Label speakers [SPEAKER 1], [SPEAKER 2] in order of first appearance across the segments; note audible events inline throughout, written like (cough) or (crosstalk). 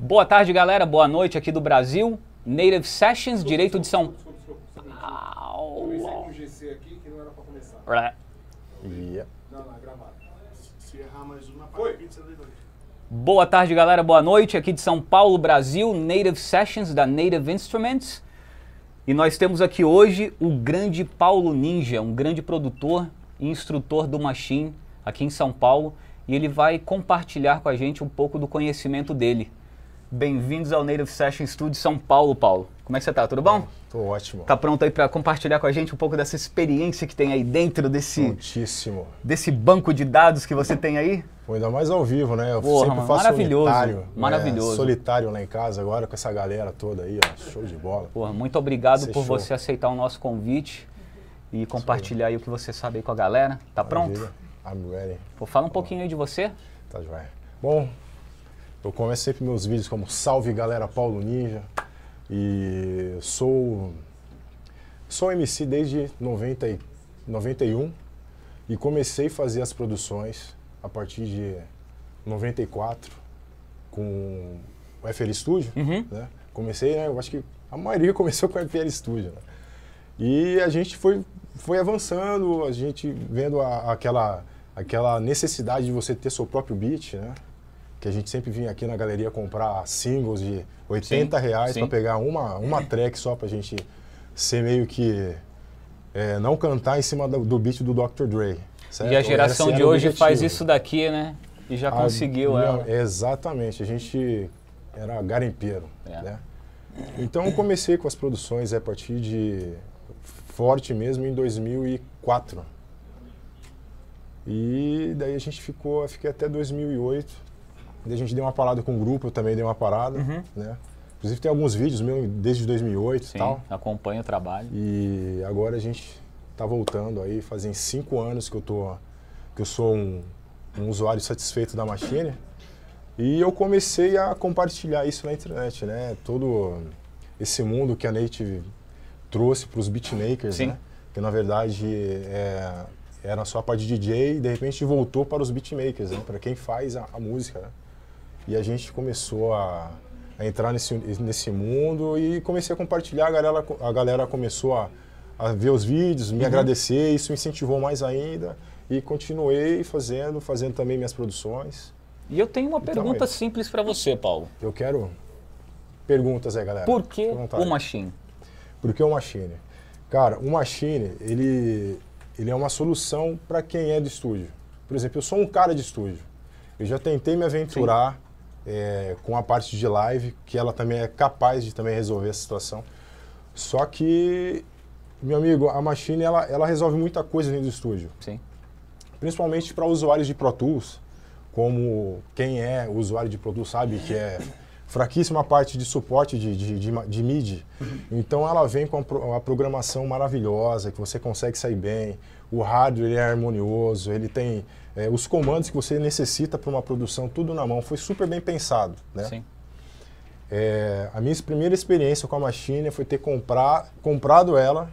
[SPEAKER 1] Boa tarde, galera. Boa noite aqui do Brasil. Native Sessions, direito de São
[SPEAKER 2] Desculpa, desculpa, desculpa. Comecei com o GC aqui que não era pra começar.
[SPEAKER 1] Paulo.
[SPEAKER 3] Yeah.
[SPEAKER 2] Não, não, é gravado.
[SPEAKER 4] Se errar mais uma, pizza de dois.
[SPEAKER 1] Boa tarde, galera. Boa noite aqui de São Paulo, Brasil. Native Sessions da Native Instruments. E nós temos aqui hoje o grande Paulo Ninja, um grande produtor e instrutor do Machine aqui em São Paulo. E ele vai compartilhar com a gente um pouco do conhecimento dele. Bem-vindos ao Native Session Studio São Paulo, Paulo. Como é que você tá? Tudo bom?
[SPEAKER 3] Tô ótimo.
[SPEAKER 1] Tá pronto aí para compartilhar com a gente um pouco dessa experiência que tem aí dentro desse,
[SPEAKER 3] Prontíssimo.
[SPEAKER 1] desse banco de dados que você tem aí?
[SPEAKER 3] Pô, ainda mais ao vivo, né? Eu
[SPEAKER 1] Porra,
[SPEAKER 3] sempre
[SPEAKER 1] mano,
[SPEAKER 3] faço
[SPEAKER 1] maravilhoso,
[SPEAKER 3] solitário.
[SPEAKER 1] maravilhoso.
[SPEAKER 3] né? Solitário lá em casa agora com essa galera toda aí, ó. Show de bola.
[SPEAKER 1] Porra, muito obrigado por
[SPEAKER 3] show.
[SPEAKER 1] você aceitar o nosso convite e compartilhar aí o que você sabe aí com a galera. Tá pronto?
[SPEAKER 3] Maravilha. I'm ready.
[SPEAKER 1] Pô, fala um pouquinho aí de você.
[SPEAKER 3] Tá joia. Bom, eu começo sempre meus vídeos como Salve Galera Paulo Ninja. E sou sou MC desde 90 e 91 e comecei a fazer as produções a partir de 94 com o FL Studio,
[SPEAKER 1] Uhum.
[SPEAKER 3] né? Comecei, né, eu acho que a maioria (laughs) começou com o FL Studio, né? E a gente foi, foi avançando, a gente vendo a- aquela, aquela necessidade de você ter seu próprio beat, né? Que a gente sempre vinha aqui na galeria comprar singles de 80
[SPEAKER 1] Sim,
[SPEAKER 3] reais para pegar uma, uma track só pra gente ser meio que. é, não cantar em cima do, do beat do Dr. Dre. certo?
[SPEAKER 1] E a geração de hoje faz isso daqui, né? E já
[SPEAKER 3] A-
[SPEAKER 1] conseguiu
[SPEAKER 3] não,
[SPEAKER 1] ela.
[SPEAKER 3] Exatamente, a gente era garimpeiro.
[SPEAKER 1] É.
[SPEAKER 3] Né? Então eu comecei com as produções a partir de forte mesmo em 2004. E daí a gente ficou, fiquei até 2008. A gente deu uma parada com o grupo, eu também dei uma parada,
[SPEAKER 1] Uhum.
[SPEAKER 3] né? Inclusive tem alguns vídeos meus desde 2008
[SPEAKER 1] Sim,
[SPEAKER 3] e tal.
[SPEAKER 1] acompanha o trabalho.
[SPEAKER 3] E agora a gente tá voltando aí, fazem cinco anos que eu tô, que eu sou um, um usuário satisfeito da Machine. E eu comecei a compartilhar isso na internet, né? Todo esse mundo que a Native trouxe para os beatmakers,
[SPEAKER 1] Sim.
[SPEAKER 3] né? Que na verdade é, era só para DJ e de repente voltou para os beatmakers, né? Para quem faz a, a música, né? E a gente começou a, a entrar nesse, nesse mundo e comecei a compartilhar, a galera, a galera começou a, a ver os vídeos, me agradecer, isso me incentivou mais ainda e continuei fazendo, fazendo também minhas produções.
[SPEAKER 1] E eu tenho uma
[SPEAKER 3] Então,
[SPEAKER 1] pergunta
[SPEAKER 3] é.
[SPEAKER 1] simples para você, Paulo.
[SPEAKER 3] Eu quero perguntas aí, galera.
[SPEAKER 1] Por que o Machine?
[SPEAKER 3] Por que o Machine? Cara, o Machine, ele, ele é uma solução para quem é do estúdio. Por exemplo, eu sou um cara de estúdio. Eu já tentei me aventurar é, com a parte de live, que ela também é capaz de também resolver essa situação. Só que, meu amigo, a Machine, ela, ela resolve muita coisa dentro do estúdio.
[SPEAKER 1] Sim.
[SPEAKER 3] Principalmente para usuários de Pro Tools, como quem é usuário de Pro Tools sabe que é fraquíssima parte de suporte de, de, de, de MIDI. Então ela vem com a programação maravilhosa, que você consegue sair bem. O hardware ele é harmonioso, ele tem é, os comandos que você necessita para uma produção, tudo na mão. Foi super bem pensado. Né?
[SPEAKER 1] Sim.
[SPEAKER 3] É, a minha primeira experiência com a Machine foi ter comprar, comprado ela,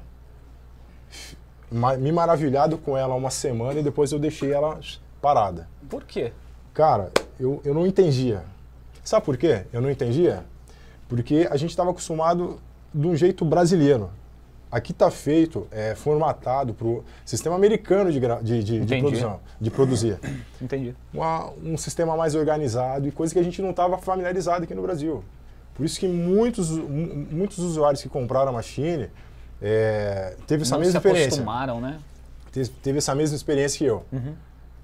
[SPEAKER 3] ma- me maravilhado com ela uma semana e depois eu deixei ela parada.
[SPEAKER 1] Por quê?
[SPEAKER 3] Cara, eu, eu não entendia. Sabe por quê? Eu não entendia? Porque a gente estava acostumado de um jeito brasileiro. Aqui está feito, é, formatado para o sistema americano de, de, de, de produção, de produzir. (clears throat)
[SPEAKER 1] Entendi.
[SPEAKER 3] Uma- um sistema mais organizado e coisa que a gente não estava familiarizado aqui no Brasil. Por isso que muitos, mu- muitos usuários que compraram a Machine é, teve essa
[SPEAKER 1] Não
[SPEAKER 3] mesma experiência.
[SPEAKER 1] acostumaram, né?
[SPEAKER 3] Teve, teve essa mesma experiência que eu.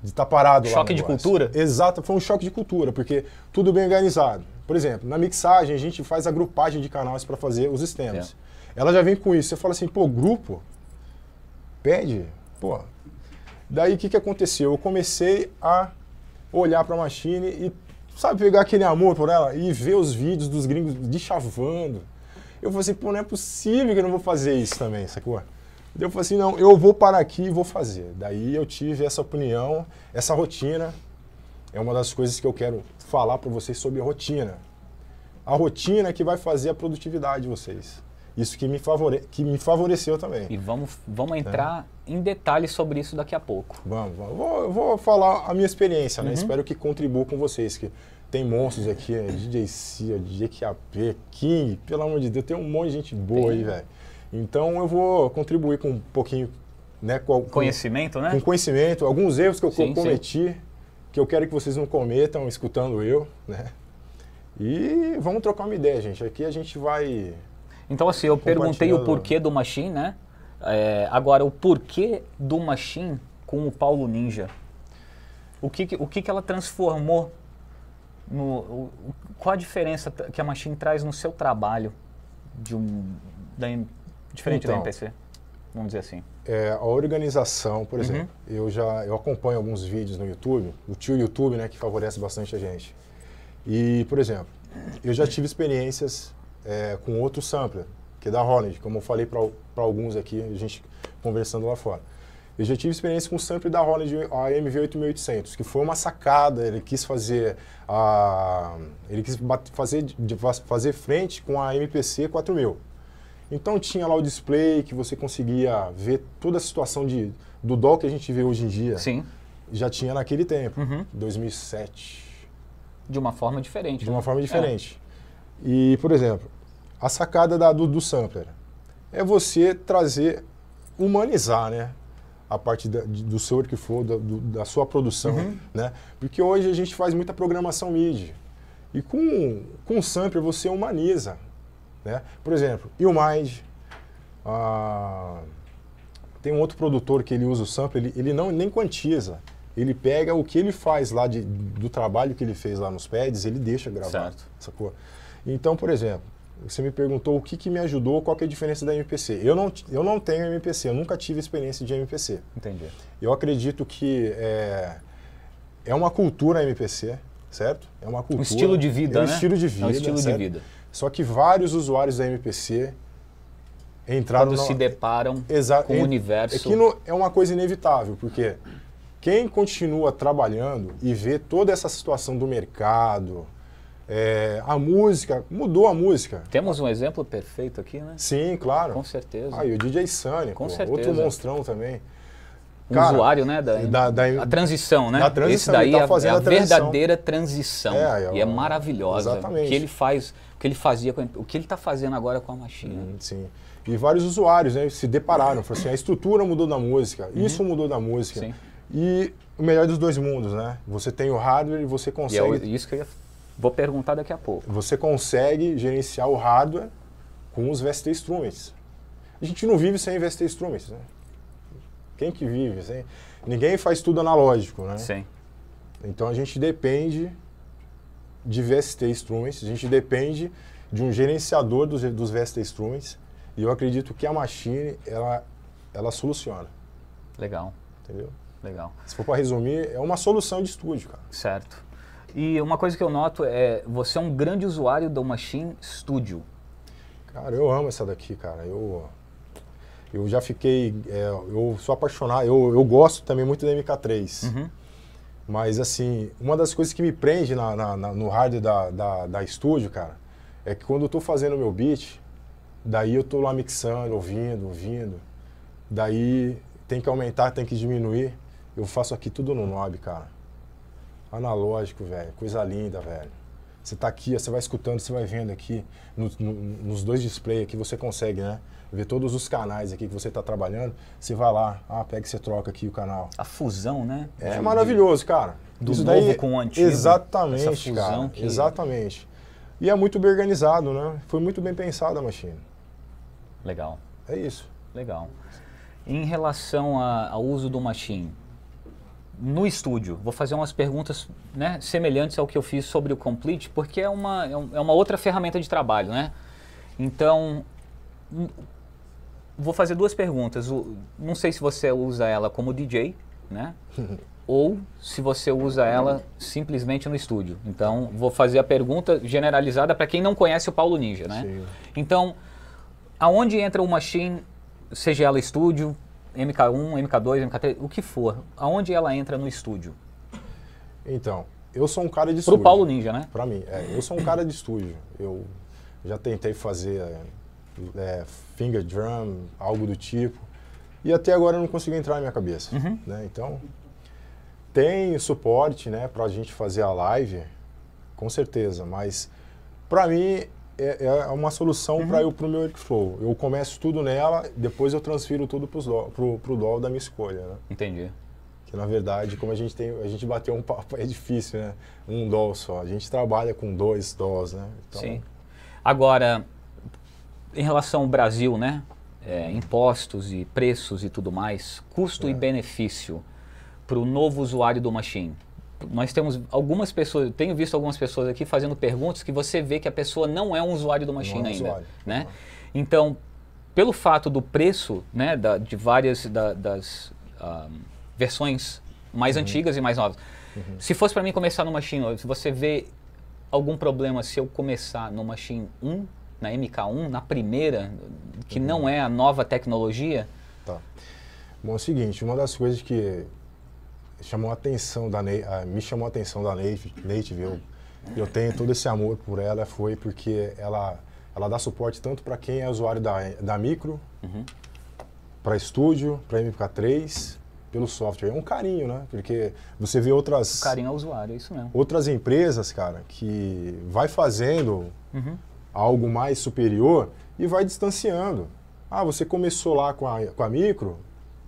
[SPEAKER 3] De estar parado lá.
[SPEAKER 1] Choque de
[SPEAKER 3] negócio.
[SPEAKER 1] cultura?
[SPEAKER 3] Exato, foi um choque de cultura, porque tudo bem organizado. Por exemplo, na mixagem a gente faz a grupagem de canais para fazer os stems. Ela já vem com isso. Você fala assim, pô, grupo? Pede? Pô. Daí o que, que aconteceu? Eu comecei a olhar para a machine e, sabe, pegar aquele amor por ela e ver os vídeos dos gringos de chavando. Eu falei assim, pô, não é possível que eu não vou fazer isso também, sacou? Eu falei assim, não, eu vou parar aqui e vou fazer. Daí eu tive essa opinião, essa rotina. É uma das coisas que eu quero falar para vocês sobre rotina. A rotina que vai fazer a produtividade de vocês. Isso que me, favore... que me favoreceu também.
[SPEAKER 1] E vamos, vamos entrar em detalhes sobre isso daqui a pouco.
[SPEAKER 3] Vamos, vamos. Vou, eu vou falar a minha experiência, né? Espero que contribua com vocês. Que tem monstros aqui, né? DJ Cia, DJ QAP, King, pelo amor de Deus, tem um monte de gente boa
[SPEAKER 1] Tem.
[SPEAKER 3] aí, velho. Então eu vou contribuir com um pouquinho, né, com, com-
[SPEAKER 1] Conhecimento, né?
[SPEAKER 3] com conhecimento, alguns erros que eu
[SPEAKER 1] Sim, sim.
[SPEAKER 3] cometi, que eu quero que vocês não cometam escutando eu, né? E vamos trocar uma ideia, gente. Aqui a gente vai.
[SPEAKER 1] Então, assim, eu perguntei o porquê do Machine, né? É, agora, o porquê do Machine com o Paulo Ninja. O que, o que, que ela transformou no. o- qual a diferença que a Machine traz no seu trabalho de um. Da, diferente da
[SPEAKER 3] Então.
[SPEAKER 1] MPC? Vamos dizer assim.
[SPEAKER 3] É, a organização,
[SPEAKER 1] Uhum.
[SPEAKER 3] por exemplo, eu já eu acompanho alguns vídeos no YouTube, o tio YouTube, né, que favorece bastante a gente. E, por exemplo, eu já tive experiências é, com outro sampler, que é da Holland, como eu falei para alguns aqui, a gente conversando lá fora. Eu já tive experiência com o sampler da Holland, a MV8800, que foi uma sacada, ele quis fazer a ele quis fazer fazer frente com a MPC 4000. Então tinha lá o display que você conseguia ver toda a situação de, do DOL que a gente vê hoje em dia.
[SPEAKER 1] Sim,
[SPEAKER 3] Já tinha naquele tempo,
[SPEAKER 1] Uhum.
[SPEAKER 3] 2007,
[SPEAKER 1] de uma forma diferente.
[SPEAKER 3] de
[SPEAKER 1] né?
[SPEAKER 3] uma forma diferente. E, por exemplo, a sacada da- do, do sampler é você trazer, humanizar, né? A parte da- de- do seu workflow, da, do- da sua produção,
[SPEAKER 1] Uhum.
[SPEAKER 3] né? Porque hoje a gente faz muita programação MIDI. E com, com o sampler você humaniza, né? Por exemplo, Ilmind, ah, tem um outro produtor que ele usa o sampler, ele, ele não nem quantiza. Ele pega o que ele faz lá de- do trabalho que ele fez lá nos pads, ele deixa gravado.
[SPEAKER 1] Certo.
[SPEAKER 3] Sacou? Então, por exemplo, você me perguntou o que, que me ajudou, qual que é a diferença da MPC. Eu não, eu não tenho MPC, eu nunca tive experiência de MPC.
[SPEAKER 1] Entendi.
[SPEAKER 3] Eu acredito que é, é uma cultura MPC, certo? É uma cultura.
[SPEAKER 1] Um estilo de vida,
[SPEAKER 3] é um
[SPEAKER 1] né?
[SPEAKER 3] estilo de vida.
[SPEAKER 1] É um estilo de
[SPEAKER 3] certo?
[SPEAKER 1] vida.
[SPEAKER 3] Só que vários usuários da MPC entraram
[SPEAKER 1] Quando se deparam
[SPEAKER 3] Exa-
[SPEAKER 1] com o universo.
[SPEAKER 3] É que não- é uma coisa inevitável, porque quem continua trabalhando e vê toda essa situação do mercado, é, a música, mudou a música.
[SPEAKER 1] Temos um exemplo perfeito aqui, né?
[SPEAKER 3] Sim, claro.
[SPEAKER 1] Com certeza.
[SPEAKER 3] Ah, e o DJ Sunny,
[SPEAKER 1] Com
[SPEAKER 3] pô,
[SPEAKER 1] certeza.
[SPEAKER 3] outro monstrão também.
[SPEAKER 1] o
[SPEAKER 3] cara,
[SPEAKER 1] usuário, né? Da,
[SPEAKER 3] da- da-
[SPEAKER 1] a transição, né?
[SPEAKER 3] da transição,
[SPEAKER 1] Esse daí
[SPEAKER 3] tá
[SPEAKER 1] é, é a,
[SPEAKER 3] transição.
[SPEAKER 1] verdadeira transição.
[SPEAKER 3] É, é
[SPEAKER 1] e é maravilhosa.
[SPEAKER 3] exatamente.
[SPEAKER 1] O que ele faz, o que ele fazia com o que ele está fazendo agora com a Machine.
[SPEAKER 3] Hum, Sim. E vários usuários né, se depararam, falaram assim, a estrutura mudou da música, isso mudou da música.
[SPEAKER 1] Uhum. Sim.
[SPEAKER 3] E o melhor dos dois mundos, né? Você tem o hardware e você
[SPEAKER 1] E é
[SPEAKER 3] consegue
[SPEAKER 1] isso que eu ia, vou perguntar daqui a pouco.
[SPEAKER 3] você consegue gerenciar o hardware com os VST Instruments. A gente não vive sem VST Instruments, né? Quem que vive sem? Ninguém faz tudo analógico, né?
[SPEAKER 1] Sim.
[SPEAKER 3] Então a gente depende de VST Instruments, a gente depende de um gerenciador dos, dos VST Instruments e eu acredito que a Machine, ela, ela soluciona,
[SPEAKER 1] Legal,
[SPEAKER 3] entendeu?
[SPEAKER 1] legal.
[SPEAKER 3] Se for para resumir, é uma solução de estúdio, cara.
[SPEAKER 1] Certo. E uma coisa que eu noto é você é um grande usuário do Machine Studio.
[SPEAKER 3] Cara, eu amo essa daqui, cara. Eu, eu já fiquei. é, eu sou apaixonado. Eu, eu gosto também muito da MK3.
[SPEAKER 1] Uhum.
[SPEAKER 3] Mas, assim, uma das coisas que me prende na, na- na- no hardware da, da, da estúdio, cara, é que quando eu tô fazendo o meu beat, daí eu tô lá mixando, ouvindo, ouvindo. Daí tem que aumentar, tem que diminuir. Eu faço aqui tudo no knob, cara. Analógico, velho. Coisa linda, velho. Você tá aqui, você vai escutando, você vai vendo aqui, no- no- nos dois displays aqui, você consegue, né? Ver todos os canais aqui que você tá trabalhando. Você vai lá, ah, pega e você troca aqui o canal.
[SPEAKER 1] A fusão, né?
[SPEAKER 3] É
[SPEAKER 1] de-
[SPEAKER 3] maravilhoso, cara.
[SPEAKER 1] do
[SPEAKER 3] Isso
[SPEAKER 1] novo
[SPEAKER 3] daí,
[SPEAKER 1] com o antigo,
[SPEAKER 3] Exatamente,
[SPEAKER 1] essa fusão
[SPEAKER 3] cara.
[SPEAKER 1] que-
[SPEAKER 3] Exatamente. E é muito bem organizado, né? Foi muito bem pensada a machine.
[SPEAKER 1] Legal,
[SPEAKER 3] É isso.
[SPEAKER 1] legal. Em relação ao uso do Machine, no estúdio, vou fazer umas perguntas né, semelhantes ao que eu fiz sobre o Complete, porque é uma, é é uma outra ferramenta de trabalho, né? Então, vou fazer duas perguntas. O- não sei se você usa ela como DJ, né? (laughs) ou se você usa ela simplesmente no estúdio. Então, vou fazer a pergunta generalizada para quem não conhece o Paulo Ninja, né?
[SPEAKER 3] Sim.
[SPEAKER 1] Então, aonde entra o Machine, seja ela estúdio, MK1, MK2, MK3, o que for, aonde ela entra no estúdio?
[SPEAKER 3] Então, eu sou um cara de
[SPEAKER 1] Pro
[SPEAKER 3] estúdio.
[SPEAKER 1] Paulo Ninja, né?
[SPEAKER 3] Pra mim, é, eu sou um cara de estúdio. Eu já tentei fazer é, finger drum, algo do tipo. E até agora eu não consegui entrar na minha cabeça.
[SPEAKER 1] Uhum.
[SPEAKER 3] Né? Então, tem suporte né, pra gente fazer a live com certeza. Mas para mim é, é, uma solução uhum. para eu para o meu workflow. Eu começo tudo nela, depois eu transfiro tudo para o DOL da minha escolha. Né?
[SPEAKER 1] Entendi.
[SPEAKER 3] Que na verdade, como a gente tem, a gente bateu um papo, é difícil, né? Um DOL só. A gente trabalha com dois DOLs, né?
[SPEAKER 1] Então, Sim. Agora, em relação ao Brasil, né? É, impostos e preços e tudo mais, custo é. e benefício para o novo usuário do Machine nós temos algumas pessoas, tenho visto algumas pessoas aqui fazendo perguntas que você vê que a pessoa não é um usuário do Machine é ainda, usuário. né? Então, pelo fato do preço, né, da, de várias da, das um, versões mais uhum. antigas e mais novas, uhum. se fosse para mim começar no Machine, se você vê algum problema se eu começar no Machine 1, na MK1, na primeira, que uhum. não é a nova tecnologia?
[SPEAKER 3] Tá. Bom, é o seguinte, uma das coisas que chamou a atenção da a, me chamou a atenção da Nate, Nate viu? Eu tenho todo esse amor por ela foi porque ela ela dá suporte tanto para quem é usuário da, da micro, uhum. para estúdio, para MK3, pelo software. É um carinho, né? Porque você vê outras.
[SPEAKER 1] O carinho ao usuário, é isso mesmo.
[SPEAKER 3] Outras empresas, cara, que vai fazendo uhum. algo mais superior e vai distanciando. Ah, você começou lá com a, com a micro,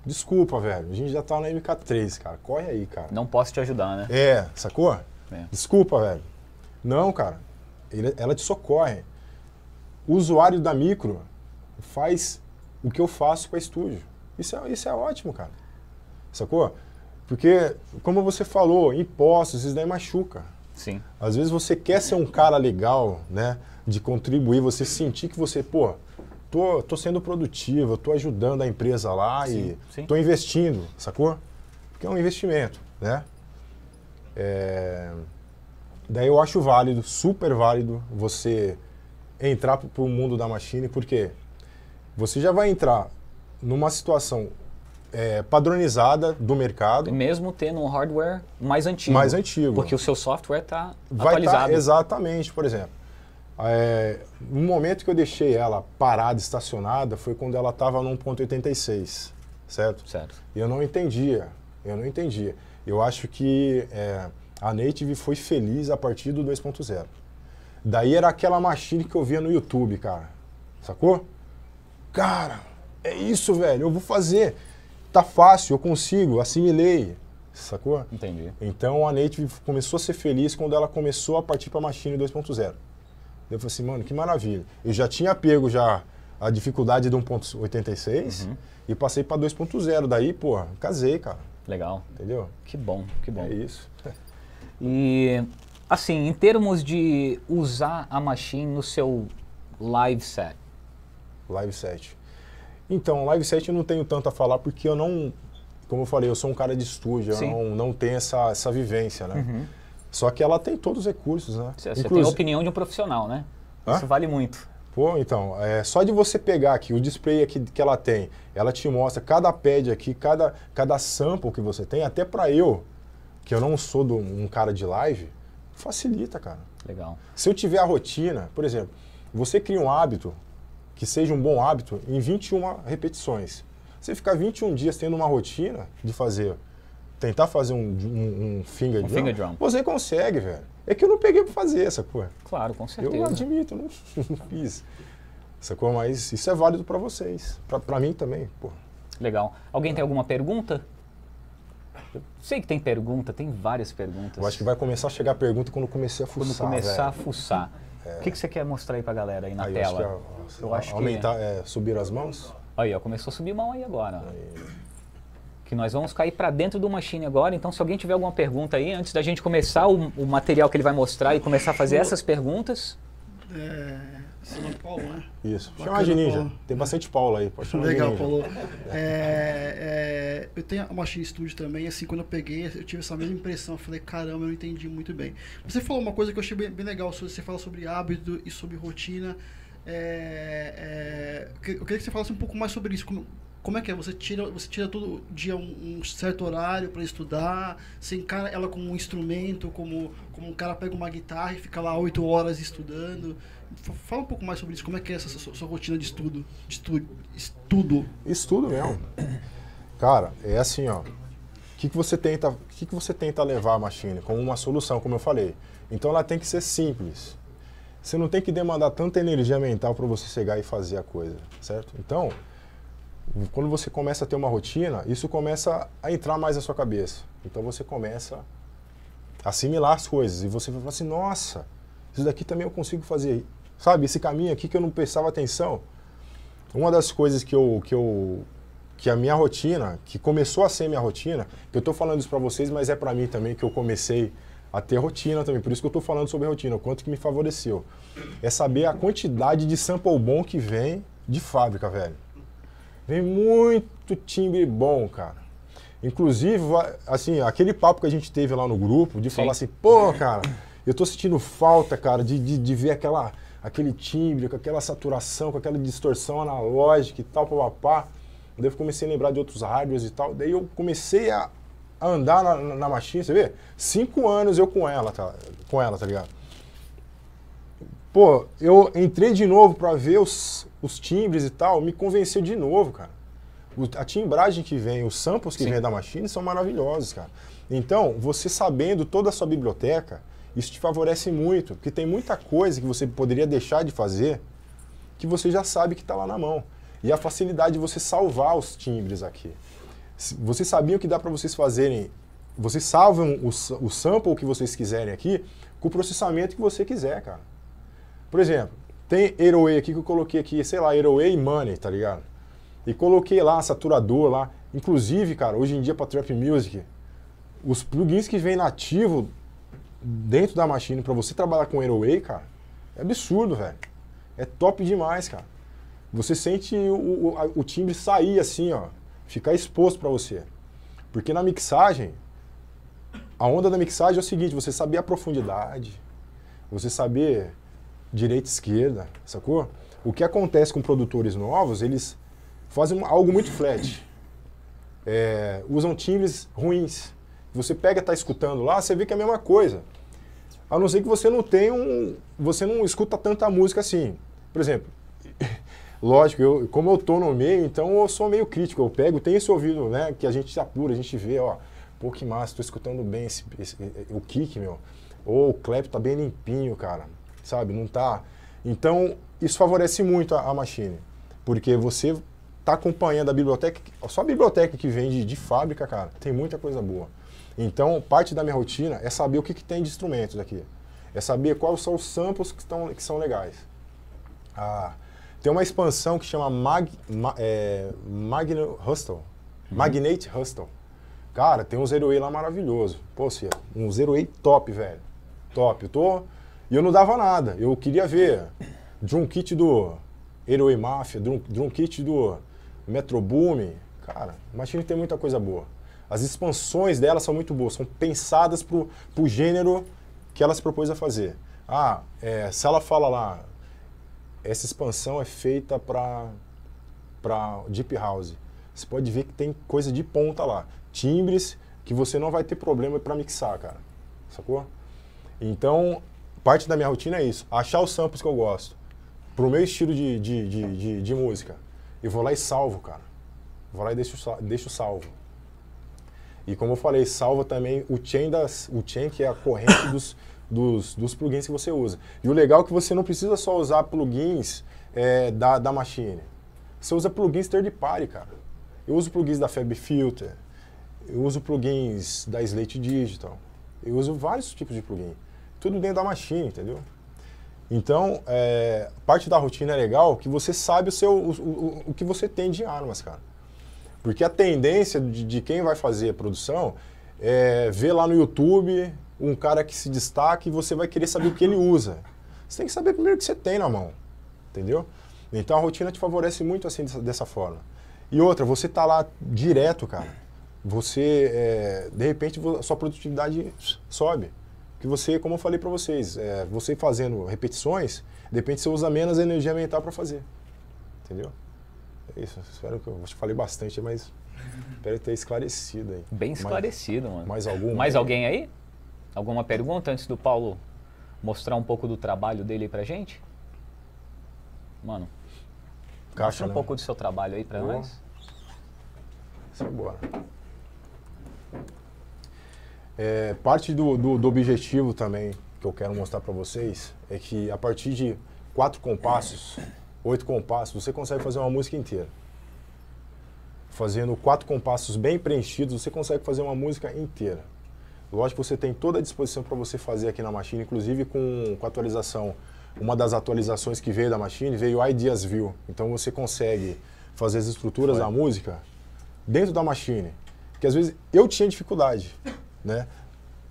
[SPEAKER 3] Desculpa, velho. A gente já tá na MK3, cara. Corre aí, cara.
[SPEAKER 1] Não posso te ajudar, né?
[SPEAKER 3] É, sacou? É. Desculpa, velho. Não, cara. Ele, ela te socorre. O usuário da micro faz o que eu faço com a estúdio. Isso é, isso é ótimo, cara. Sacou? Porque, como você falou, impostos, isso daí machuca.
[SPEAKER 1] Sim.
[SPEAKER 3] Às vezes você quer ser um cara legal, né? De contribuir, você sentir que você, pô, tô, tô sendo produtivo, tô ajudando a empresa lá sim, e sim. tô investindo, sacou? Porque é um investimento, né? É... Daí eu acho válido, super válido, você entrar para o mundo da machine, porque você já vai entrar numa situação é, padronizada do mercado.
[SPEAKER 1] Mesmo tendo um hardware mais antigo.
[SPEAKER 3] Mais antigo.
[SPEAKER 1] Porque o seu software está tá atualizado. Tá,
[SPEAKER 3] exatamente, por exemplo. É, no momento que eu deixei ela parada, estacionada, foi quando ela estava no 1.86, certo?
[SPEAKER 1] Certo.
[SPEAKER 3] E eu não entendia, eu não entendia. Eu acho que é, a Native foi feliz a partir do 2.0. Daí era aquela machine que eu via no YouTube, cara. Sacou? Cara, é isso, velho, eu vou fazer. Tá fácil, eu consigo, assimilei. Sacou?
[SPEAKER 1] Entendi.
[SPEAKER 3] Então a Native começou a ser feliz quando ela começou a partir para a machine 2.0. Eu falei assim, mano, que maravilha. Eu já tinha pego já a dificuldade de 1.86 uhum. e passei para 2.0. Daí, pô, casei, cara.
[SPEAKER 1] Legal.
[SPEAKER 3] Entendeu?
[SPEAKER 1] Que bom, que bom.
[SPEAKER 3] É isso.
[SPEAKER 1] E, assim, em termos de usar a machine no seu live set.
[SPEAKER 3] Live set. Então, live set eu não tenho tanto a falar porque eu não, como eu falei, eu sou um cara de estúdio, Sim. eu não, não tenho essa, essa vivência, né? Uhum. Só que ela tem todos os recursos, né?
[SPEAKER 1] Você, Inclusive... tem a opinião de um profissional, né? Hã? Isso vale muito.
[SPEAKER 3] Pô, então, é, só de você pegar aqui o display aqui que ela tem, ela te mostra cada pad aqui, cada, cada sample que você tem, até para eu, que eu não sou do, um cara de live, facilita, cara.
[SPEAKER 1] Legal.
[SPEAKER 3] Se eu tiver a rotina, por exemplo, você cria um hábito que seja um bom hábito em 21 repetições. Você ficar 21 dias tendo uma rotina de fazer tentar fazer um, um, um finger, um drum, finger drum, você consegue, velho. É que eu não peguei para fazer essa coisa.
[SPEAKER 1] Claro, com certeza.
[SPEAKER 3] Eu admito, não, (laughs) não fiz. Sacou? Mas isso é válido para vocês. Para mim também, pô.
[SPEAKER 1] Legal. Alguém tem alguma pergunta? Eu sei que tem pergunta, tem várias perguntas.
[SPEAKER 3] Eu acho que vai começar a chegar pergunta quando comecei a fuçar.
[SPEAKER 1] Quando começar
[SPEAKER 3] velho.
[SPEAKER 1] a fuçar. É. O que, que você quer mostrar aí pra galera aí na
[SPEAKER 3] aí
[SPEAKER 1] tela?
[SPEAKER 3] Eu acho que, é, eu acho aumentar, que... É, subir as mãos?
[SPEAKER 1] Aí, ó, começou a subir mão aí agora. Aí que nós vamos cair para dentro do machine agora. Então, se alguém tiver alguma pergunta aí, antes da gente começar o, o material que ele vai mostrar e começar a fazer essas perguntas.
[SPEAKER 2] É, São Paulo, né?
[SPEAKER 3] Isso. Chama de ninja. Paulo. Tem bastante Paulo aí. Pode chamar
[SPEAKER 2] Legal,
[SPEAKER 3] de
[SPEAKER 2] Paulo. É, é, eu tenho a Machine Studio também. Assim, quando eu peguei, eu tive essa mesma impressão. Eu falei, caramba, eu não entendi muito bem. Você falou uma coisa que eu achei bem, bem legal. Você fala sobre hábito e sobre rotina. É, é, eu queria que você falasse um pouco mais sobre isso. Como, como é que é? Você tira, você tira todo dia um, um certo horário para estudar, você encara ela como um instrumento, como, como um cara pega uma guitarra e fica lá oito horas estudando. Fala um pouco mais sobre isso, como é que é essa sua, sua rotina de estudo? De estu, estudo?
[SPEAKER 3] Estudo mesmo. Cara, é assim, ó. O que, que você tenta, que, que você tenta levar a machine como uma solução, como eu falei? Então ela tem que ser simples. Você não tem que demandar tanta energia mental para você chegar e fazer a coisa, certo? Então, quando você começa a ter uma rotina, isso começa a entrar mais na sua cabeça. Então você começa a assimilar as coisas e você vai falar assim: nossa, isso daqui também eu consigo fazer. Sabe, esse caminho aqui que eu não prestava atenção. Uma das coisas que eu, que eu que a minha rotina, que começou a ser minha rotina, que eu estou falando isso para vocês, mas é para mim também que eu comecei a ter rotina também. Por isso que eu estou falando sobre rotina, o quanto que me favoreceu. É saber a quantidade de sample bom que vem de fábrica, velho. Vem muito timbre bom, cara. Inclusive, assim, aquele papo que a gente teve lá no grupo, de Sim. falar assim, pô, cara, eu tô sentindo falta, cara, de, de, de ver aquela, aquele timbre, com aquela saturação, com aquela distorção analógica e tal, papapá. Daí eu comecei a lembrar de outros hardwares e tal. Daí eu comecei a, andar na, na, na machine, você vê? Cinco anos eu com ela, tá, com ela, tá ligado? Pô, eu entrei de novo para ver os, os timbres e tal, me convenceu de novo, cara. O, a timbragem que vem, os samples que Sim. vem da machine são maravilhosos, cara. Então, você sabendo toda a sua biblioteca, isso te favorece muito, porque tem muita coisa que você poderia deixar de fazer que você já sabe que está lá na mão. E a facilidade de você salvar os timbres aqui. Vocês sabiam que dá para vocês fazerem, vocês salvam o, o sample que vocês quiserem aqui com o processamento que você quiser, cara. Por exemplo, tem Airway aqui que eu coloquei aqui, sei lá, Airway Money, tá ligado? E coloquei lá, saturador lá. Inclusive, cara, hoje em dia para Trap Music, os plugins que vem nativo dentro da machine para você trabalhar com Airway, cara, é absurdo, velho. É top demais, cara. Você sente o, o, o timbre sair assim, ó, ficar exposto para você. Porque na mixagem, a onda da mixagem é o seguinte, você saber a profundidade, você saber direita esquerda, sacou? O que acontece com produtores novos, eles fazem algo muito flat. É, usam timbres ruins. Você pega tá escutando lá, você vê que é a mesma coisa. A não ser que você não tenha um. Você não escuta tanta música assim. Por exemplo, (laughs) lógico, eu, como eu tô no meio, então eu sou meio crítico. Eu pego, tem esse ouvido, né? Que a gente apura, a gente vê, ó. Pô, que massa, tô escutando bem esse, esse, o kick, meu. Ou o clap tá bem limpinho, cara. Sabe? Não tá. Então, isso favorece muito a, a machine. Porque você tá acompanhando a biblioteca, só a biblioteca que vem de, de fábrica, cara, tem muita coisa boa. Então, parte da minha rotina é saber o que, que tem de instrumentos aqui. É saber quais são os samples que, estão, que são legais. Ah, tem uma expansão que chama Mag, ma, é, Magno Hustle. Uhum. Magnate Hustle. Cara, tem um Zero A lá maravilhoso. Pô, Cia, um Zero A top, velho. Top. Eu tô... E eu não dava nada. Eu queria ver drum kit do Heroe Mafia, drum, drum kit do Metro Boom. Cara, Machine tem muita coisa boa. As expansões dela são muito boas, são pensadas para o gênero que ela se propôs a fazer. Ah, é, se ela fala lá, essa expansão é feita para Deep House. Você pode ver que tem coisa de ponta lá. Timbres que você não vai ter problema para mixar, cara. Sacou? Então, parte da minha rotina é isso. Achar os samples que eu gosto. Pro meu estilo de, de, de, de, de música. E vou lá e salvo, cara. Vou lá e deixo, deixo salvo. E como eu falei, salva também o chain, das, o chain que é a corrente dos, dos, dos plugins que você usa. E o legal é que você não precisa só usar plugins é, da, da machine. Você usa plugins third party, cara. Eu uso plugins da Fab Filter, eu uso plugins da Slate Digital, eu uso vários tipos de plugin. Tudo dentro da machine, entendeu? Então, é, parte da rotina é legal que você sabe o, seu, o, o, o que você tem de armas, cara. Porque a tendência de, de quem vai fazer a produção é ver lá no YouTube um cara que se destaca e você vai querer saber o que ele usa. Você tem que saber primeiro o que você tem na mão, entendeu? Então a rotina te favorece muito assim dessa, dessa forma. E outra, você tá lá direto, cara. Você, é, de repente, a sua produtividade sobe. Que você, como eu falei para vocês, é, você fazendo repetições, de repente você usa menos energia mental para fazer. Entendeu? É isso, espero que eu, eu falei bastante, mas espero ter esclarecido aí.
[SPEAKER 1] Bem esclarecido, mais, mano.
[SPEAKER 3] Mais algum?
[SPEAKER 1] Mais alguém aí? Alguma pergunta antes do Paulo mostrar um pouco do trabalho dele pra gente? Mano, Caixa, mostra um né? pouco do seu trabalho aí pra boa. nós.
[SPEAKER 3] Simbora. É, parte do, do, do, objetivo também que eu quero mostrar para vocês é que a partir de quatro compassos, oito compassos, você consegue fazer uma música inteira. Fazendo quatro compassos bem preenchidos, você consegue fazer uma música inteira. Lógico que você tem toda a disposição para você fazer aqui na Machine, inclusive com, com atualização. Uma das atualizações que veio da Machine veio o Ideas View. Então você consegue fazer as estruturas da música dentro da Machine. Que às vezes eu tinha dificuldade, né?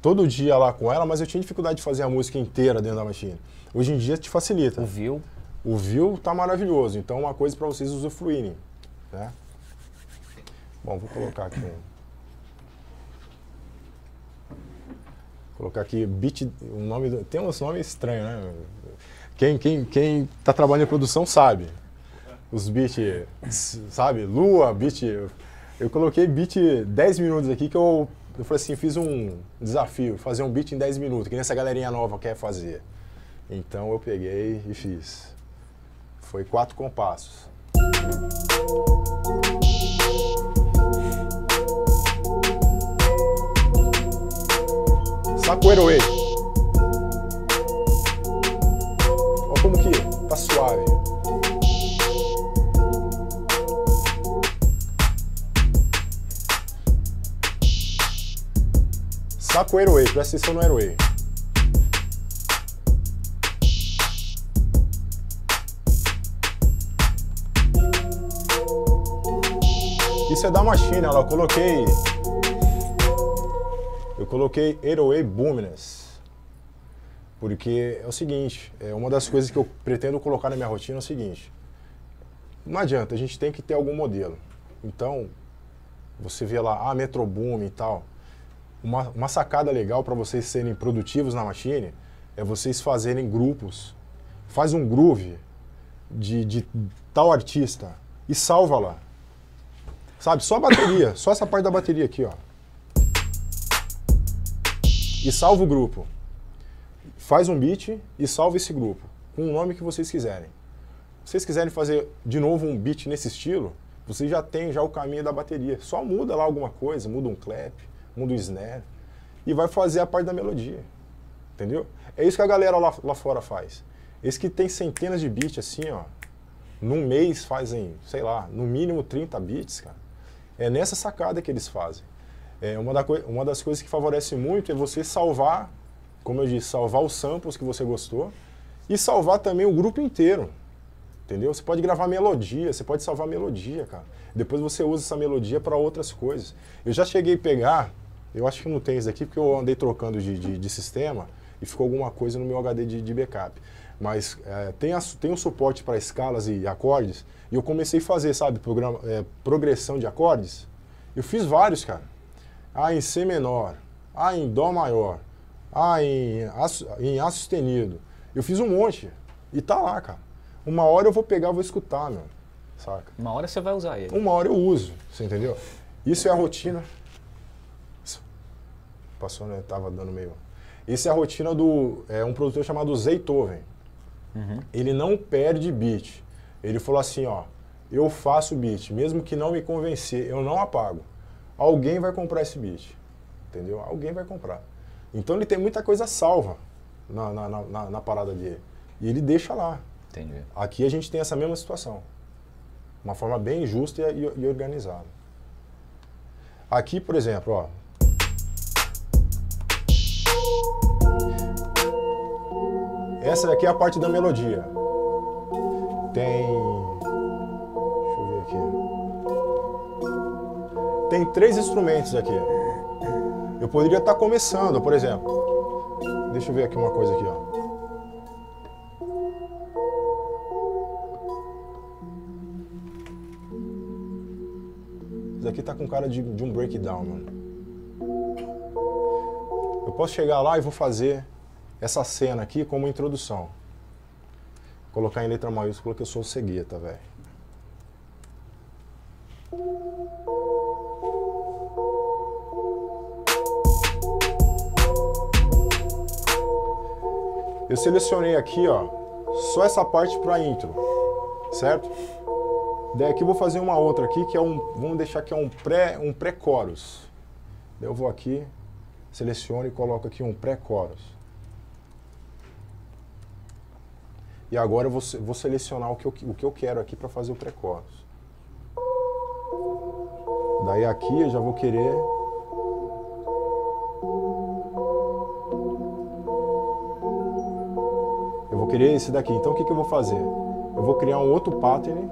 [SPEAKER 3] Todo dia lá com ela, mas eu tinha dificuldade de fazer a música inteira dentro da Machine. Hoje em dia te facilita.
[SPEAKER 1] O View.
[SPEAKER 3] O View tá maravilhoso, então é uma coisa para vocês usufruírem, né? Bom, vou colocar aqui um colocar aqui beat, o nome tem uns nomes estranhos, né? Quem quem quem tá trabalhando em produção sabe. Os beat, sabe? Lua, beat. Eu coloquei beat 10 minutos aqui que eu eu falei assim, fiz um desafio, fazer um beat em 10 minutos, que nem essa galerinha nova quer fazer. Então eu peguei e fiz. Foi quatro compassos. Saco Way. Olha como que tá suave. Saco Airway, presta atenção no Airway. Isso é da Machine, ela eu coloquei. Eu coloquei Airway Boominess. Porque é o seguinte, é uma das coisas que eu pretendo colocar na minha rotina é o seguinte. Não adianta, a gente tem que ter algum modelo. Então, você vê lá, ah, Metro Boom e tal. Uma, uma sacada legal para vocês serem produtivos na machine é vocês fazerem grupos. Faz um groove de, de tal artista e salva lá. Sabe, só a bateria, (coughs) só essa parte da bateria aqui, ó. E salva o grupo. Faz um beat e salva esse grupo, com o nome que vocês quiserem. Se vocês quiserem fazer de novo um beat nesse estilo, vocês já têm já o caminho da bateria. Só muda lá alguma coisa, muda um clap, muda o snare e vai fazer a parte da melodia. Entendeu? É isso que a galera lá, lá fora faz. Esse que tem centenas de beats assim, ó, num mês fazem, sei lá, no mínimo 30 beats, cara. É nessa sacada que eles fazem. É uma, da uma das coisas que favorece muito é você salvar, como eu disse, salvar os samples que você gostou e salvar também o grupo inteiro. Entendeu? Você pode gravar melodia, você pode salvar melodia, cara. Depois você usa essa melodia para outras coisas. Eu já cheguei a pegar, eu acho que não tem isso aqui porque eu andei trocando de, de, de sistema e ficou alguma coisa no meu HD de, de backup. Mas é, tem, a, tem um suporte para escalas e acordes e eu comecei a fazer, sabe, programa, é, progressão de acordes. Eu fiz vários, cara. A em C menor, A em Dó maior, A em A, em a sustenido. Eu fiz um monte e tá lá, cara. Uma hora eu vou pegar, vou escutar, meu. Saca?
[SPEAKER 1] Uma hora você vai usar ele.
[SPEAKER 3] Uma hora eu uso, você entendeu? Isso é a rotina. Passou, né? Tava dando meio. Isso é a rotina do é, um produtor chamado Zeitoven. Uhum. Ele não perde beat. Ele falou assim, ó, eu faço beat, mesmo que não me convencer, eu não apago. Alguém vai comprar esse beat, entendeu? Alguém vai comprar. Então ele tem muita coisa salva na, na, na, na parada dele. E ele deixa lá.
[SPEAKER 1] Entendi.
[SPEAKER 3] Aqui a gente tem essa mesma situação. Uma forma bem justa e, e organizada. Aqui, por exemplo, ó, Essa daqui é a parte da melodia. Tem. Deixa eu ver aqui. Tem três instrumentos aqui. Eu poderia estar começando, por exemplo. Deixa eu ver aqui uma coisa aqui, ó. Isso aqui tá com cara de, de um breakdown, mano. Eu posso chegar lá e vou fazer essa cena aqui como introdução. Colocar em letra maiúscula que eu sou o cegueta, velho. Eu selecionei aqui, ó, só essa parte para intro, certo? Daí aqui eu vou fazer uma outra aqui que é um, vamos deixar que é um pré, um pré-chorus. Eu vou aqui, seleciono e coloco aqui um pré-chorus. E agora eu vou, vou selecionar o que eu, o que eu quero aqui para fazer o pré-chorus. Daí aqui eu já vou querer Eu vou querer esse daqui. Então o que, que eu vou fazer? Eu vou criar um outro pattern.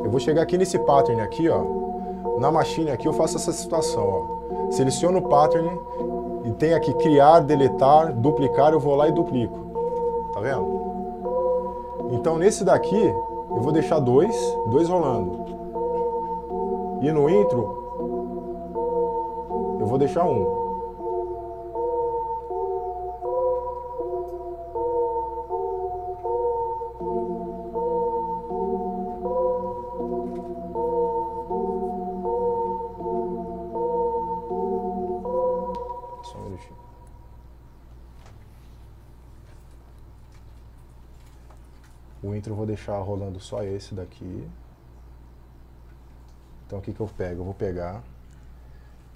[SPEAKER 3] Eu vou chegar aqui nesse pattern aqui, ó. Na machine aqui eu faço essa situação, ó. Seleciono o pattern e tem aqui criar, deletar, duplicar, eu vou lá e duplico. Tá vendo? Então nesse daqui eu vou deixar dois, dois rolando. E no intro eu vou deixar um. Deixar rolando só esse daqui. Então o que, que eu pego? Eu vou pegar,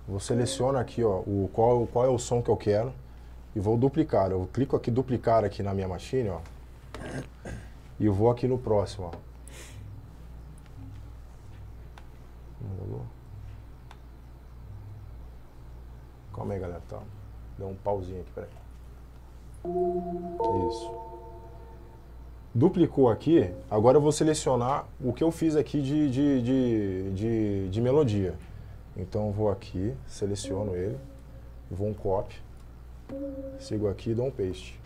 [SPEAKER 3] vou selecionar aqui ó, o, qual, qual é o som que eu quero e vou duplicar. Eu clico aqui duplicar aqui na minha machine, ó, e vou aqui no próximo, ó. Calma aí, galera, tá? Deu um pauzinho aqui, peraí. Isso. Duplicou aqui, agora eu vou selecionar o que eu fiz aqui de, de, de, de, de melodia. Então vou aqui, seleciono ele, vou um copy, sigo aqui e dou um paste.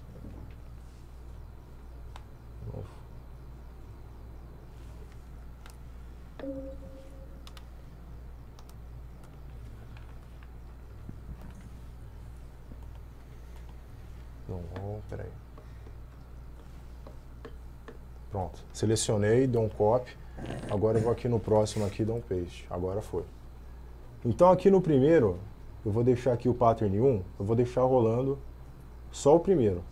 [SPEAKER 3] Não peraí. Pronto. Selecionei, dou um copy. Agora eu vou aqui no próximo aqui e dou um paste. Agora foi. Então aqui no primeiro, eu vou deixar aqui o pattern 1, eu vou deixar rolando só o primeiro.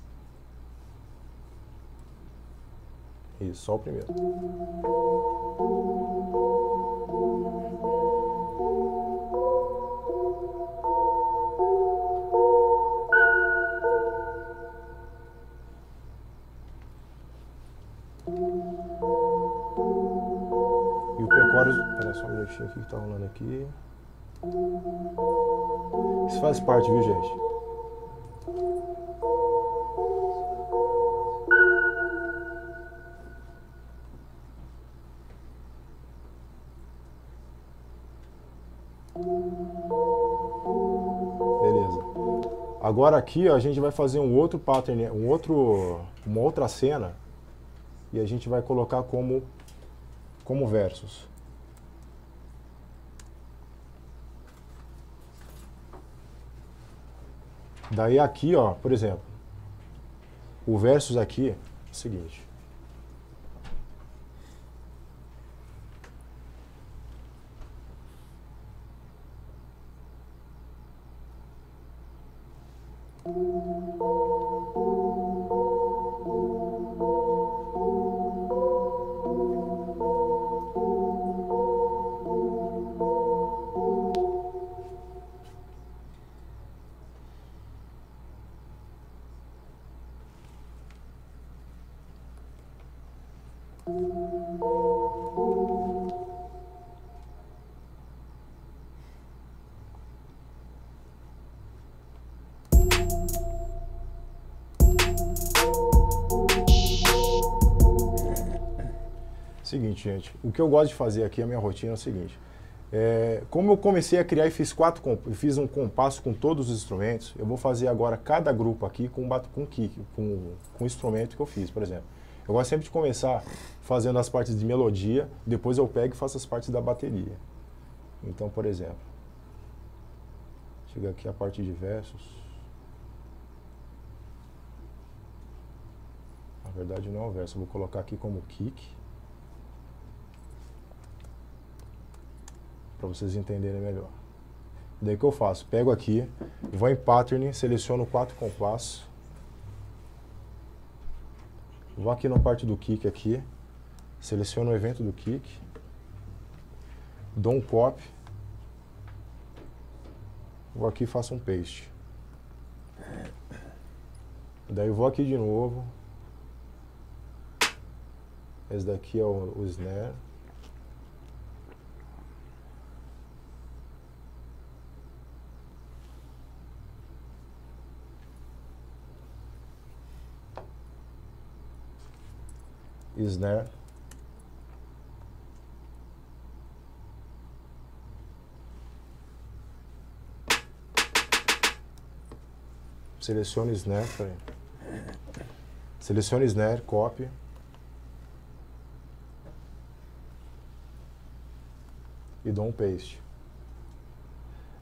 [SPEAKER 3] Isso, só o primeiro. Só um minutinho aqui que tá rolando aqui. Isso faz parte, viu, gente? Beleza. Agora aqui ó, a gente vai fazer um outro pattern, um outro, uma outra cena e a gente vai colocar como como versos. Daí aqui, ó, por exemplo, o versos aqui é o seguinte. O que eu gosto de fazer aqui, a minha rotina é o seguinte. É, como eu comecei a criar e fiz quatro fiz um compasso com todos os instrumentos, eu vou fazer agora cada grupo aqui com bat- com kick, com, com o instrumento que eu fiz, por exemplo. Eu gosto sempre de começar fazendo as partes de melodia, depois eu pego e faço as partes da bateria. Então, por exemplo, chega aqui a parte de versos. Na verdade não é o verso, eu vou colocar aqui como kick. Para vocês entenderem melhor. Daí o que eu faço? Pego aqui, vou em pattern, seleciono quatro compassos. Vou aqui na parte do kick aqui, seleciono o evento do kick, dou um copy, vou aqui e faço um paste. Daí eu vou aqui de novo. Esse daqui é o, o snare. Snare. Selecione snare, peraí. Selecione snare, copy. E dou um paste.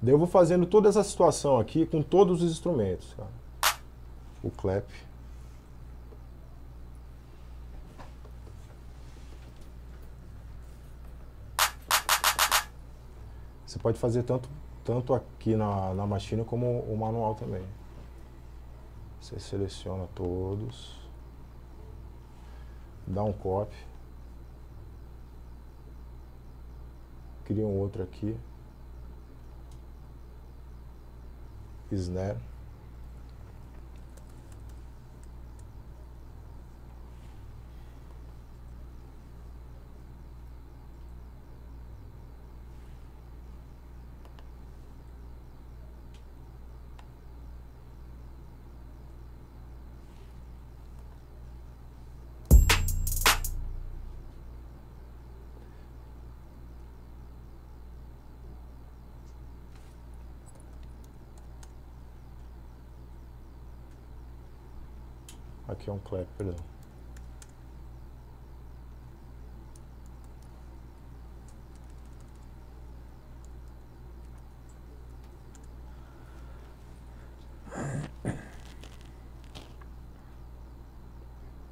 [SPEAKER 3] Daí eu vou fazendo toda essa situação aqui com todos os instrumentos. cara. O clap. Você pode fazer tanto, tanto aqui na, na máquina como o manual também. Você seleciona todos, dá um copy, cria um outro aqui, snare. Aqui é um clap, perdão.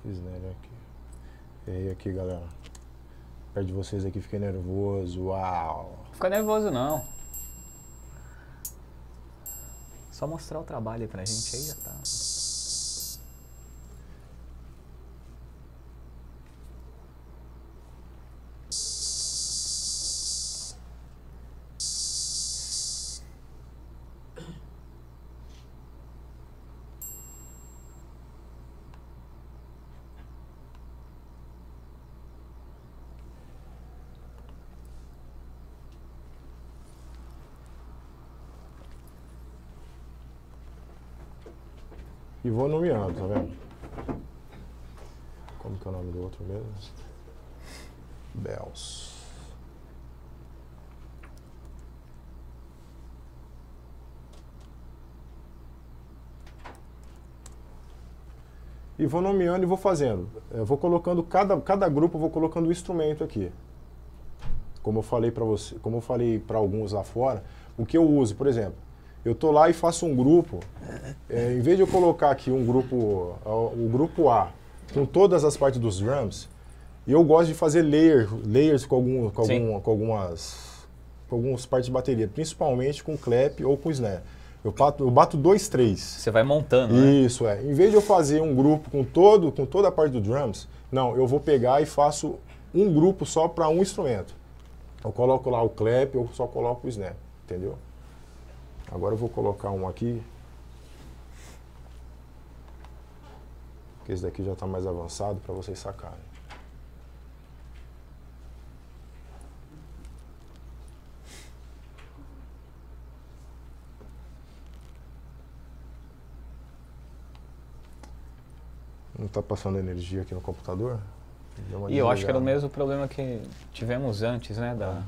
[SPEAKER 3] Snare aqui. E aí aqui, galera. Perto de vocês aqui, fiquei nervoso. Uau!
[SPEAKER 1] Fica nervoso não. Só mostrar o trabalho pra gente aí já tá.
[SPEAKER 3] E vou nomeando, tá vendo? Como que é o nome do outro mesmo? Bells. E vou nomeando e vou fazendo. Eu vou colocando cada, cada grupo, eu vou colocando um instrumento aqui. Como eu falei para você, como eu falei para alguns lá fora, o que eu uso, por exemplo, eu tô lá e faço um grupo. É, em vez de eu colocar aqui um grupo, o grupo A, com todas as partes dos drums, eu gosto de fazer layer, layers com, algum, com, algum, com algumas com algumas partes de bateria, principalmente com clap ou com snare. Eu bato, eu bato dois, três.
[SPEAKER 1] Você vai montando, né?
[SPEAKER 3] Isso é. Em vez de eu fazer um grupo com todo, com toda a parte do drums, não, eu vou pegar e faço um grupo só para um instrumento. Eu coloco lá o clap, eu só coloco o snare, entendeu? Agora eu vou colocar um aqui. Que esse daqui já está mais avançado para vocês sacarem. Não está passando energia aqui no computador?
[SPEAKER 1] E eu acho que era o mesmo problema que tivemos antes, né? Da...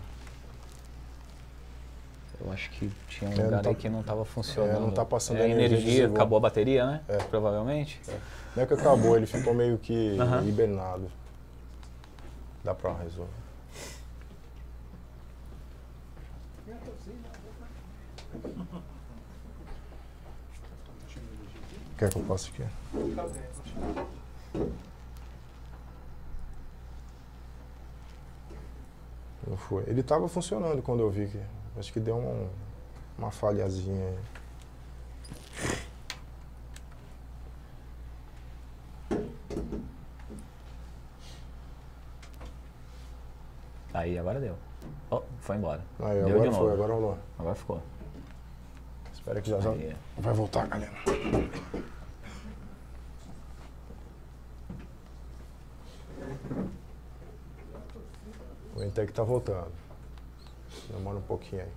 [SPEAKER 1] acho que tinha um
[SPEAKER 3] É,
[SPEAKER 1] lugar
[SPEAKER 3] tá-
[SPEAKER 1] aí que não estava funcionando.
[SPEAKER 3] é, não tá passando
[SPEAKER 1] É,
[SPEAKER 3] energia,
[SPEAKER 1] energia,
[SPEAKER 3] desligou.
[SPEAKER 1] acabou a bateria, né?
[SPEAKER 3] É.
[SPEAKER 1] Provavelmente.
[SPEAKER 3] Não é que acabou, ele ficou meio que
[SPEAKER 1] Aham.
[SPEAKER 3] hibernado. Dá pra resolver. Quer que eu passe aqui? Não foi. Ele estava funcionando quando eu vi que. Acho que deu um, uma falhazinha aí.
[SPEAKER 1] Aí, agora deu. Oh, foi embora.
[SPEAKER 3] Aí,
[SPEAKER 1] deu
[SPEAKER 3] agora
[SPEAKER 1] de
[SPEAKER 3] foi, agora rolou.
[SPEAKER 1] Agora ficou.
[SPEAKER 3] Espera que já já vai voltar, galera. O Intec tá voltando. Demora um pouquinho aí.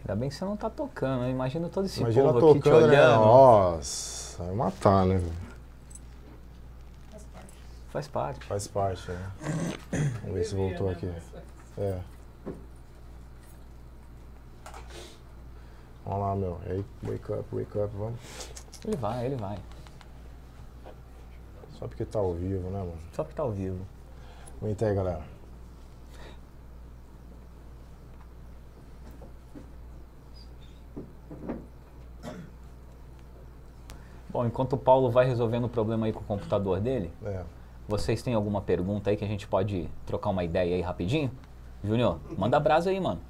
[SPEAKER 1] Ainda bem que você não tá tocando, né? Imagina todo esse
[SPEAKER 3] Imagina
[SPEAKER 1] povo aqui te
[SPEAKER 3] tocando, né?
[SPEAKER 1] olhando.
[SPEAKER 3] Nossa, vai matar, né? velho?
[SPEAKER 1] Faz parte.
[SPEAKER 3] Faz parte, né? Vamos ver se voltou aqui. É. Vamos lá, meu. Aí, wake up, wake up, vamos.
[SPEAKER 1] Ele vai, ele vai.
[SPEAKER 3] Só porque tá ao vivo, né, mano?
[SPEAKER 1] Só porque tá ao vivo.
[SPEAKER 3] Aguenta aí, galera.
[SPEAKER 1] Bom, enquanto o Paulo vai resolvendo o problema aí com o computador dele,
[SPEAKER 3] É.
[SPEAKER 1] vocês têm alguma pergunta aí que a gente pode trocar uma ideia aí rapidinho? Júnior, manda brasa aí, mano.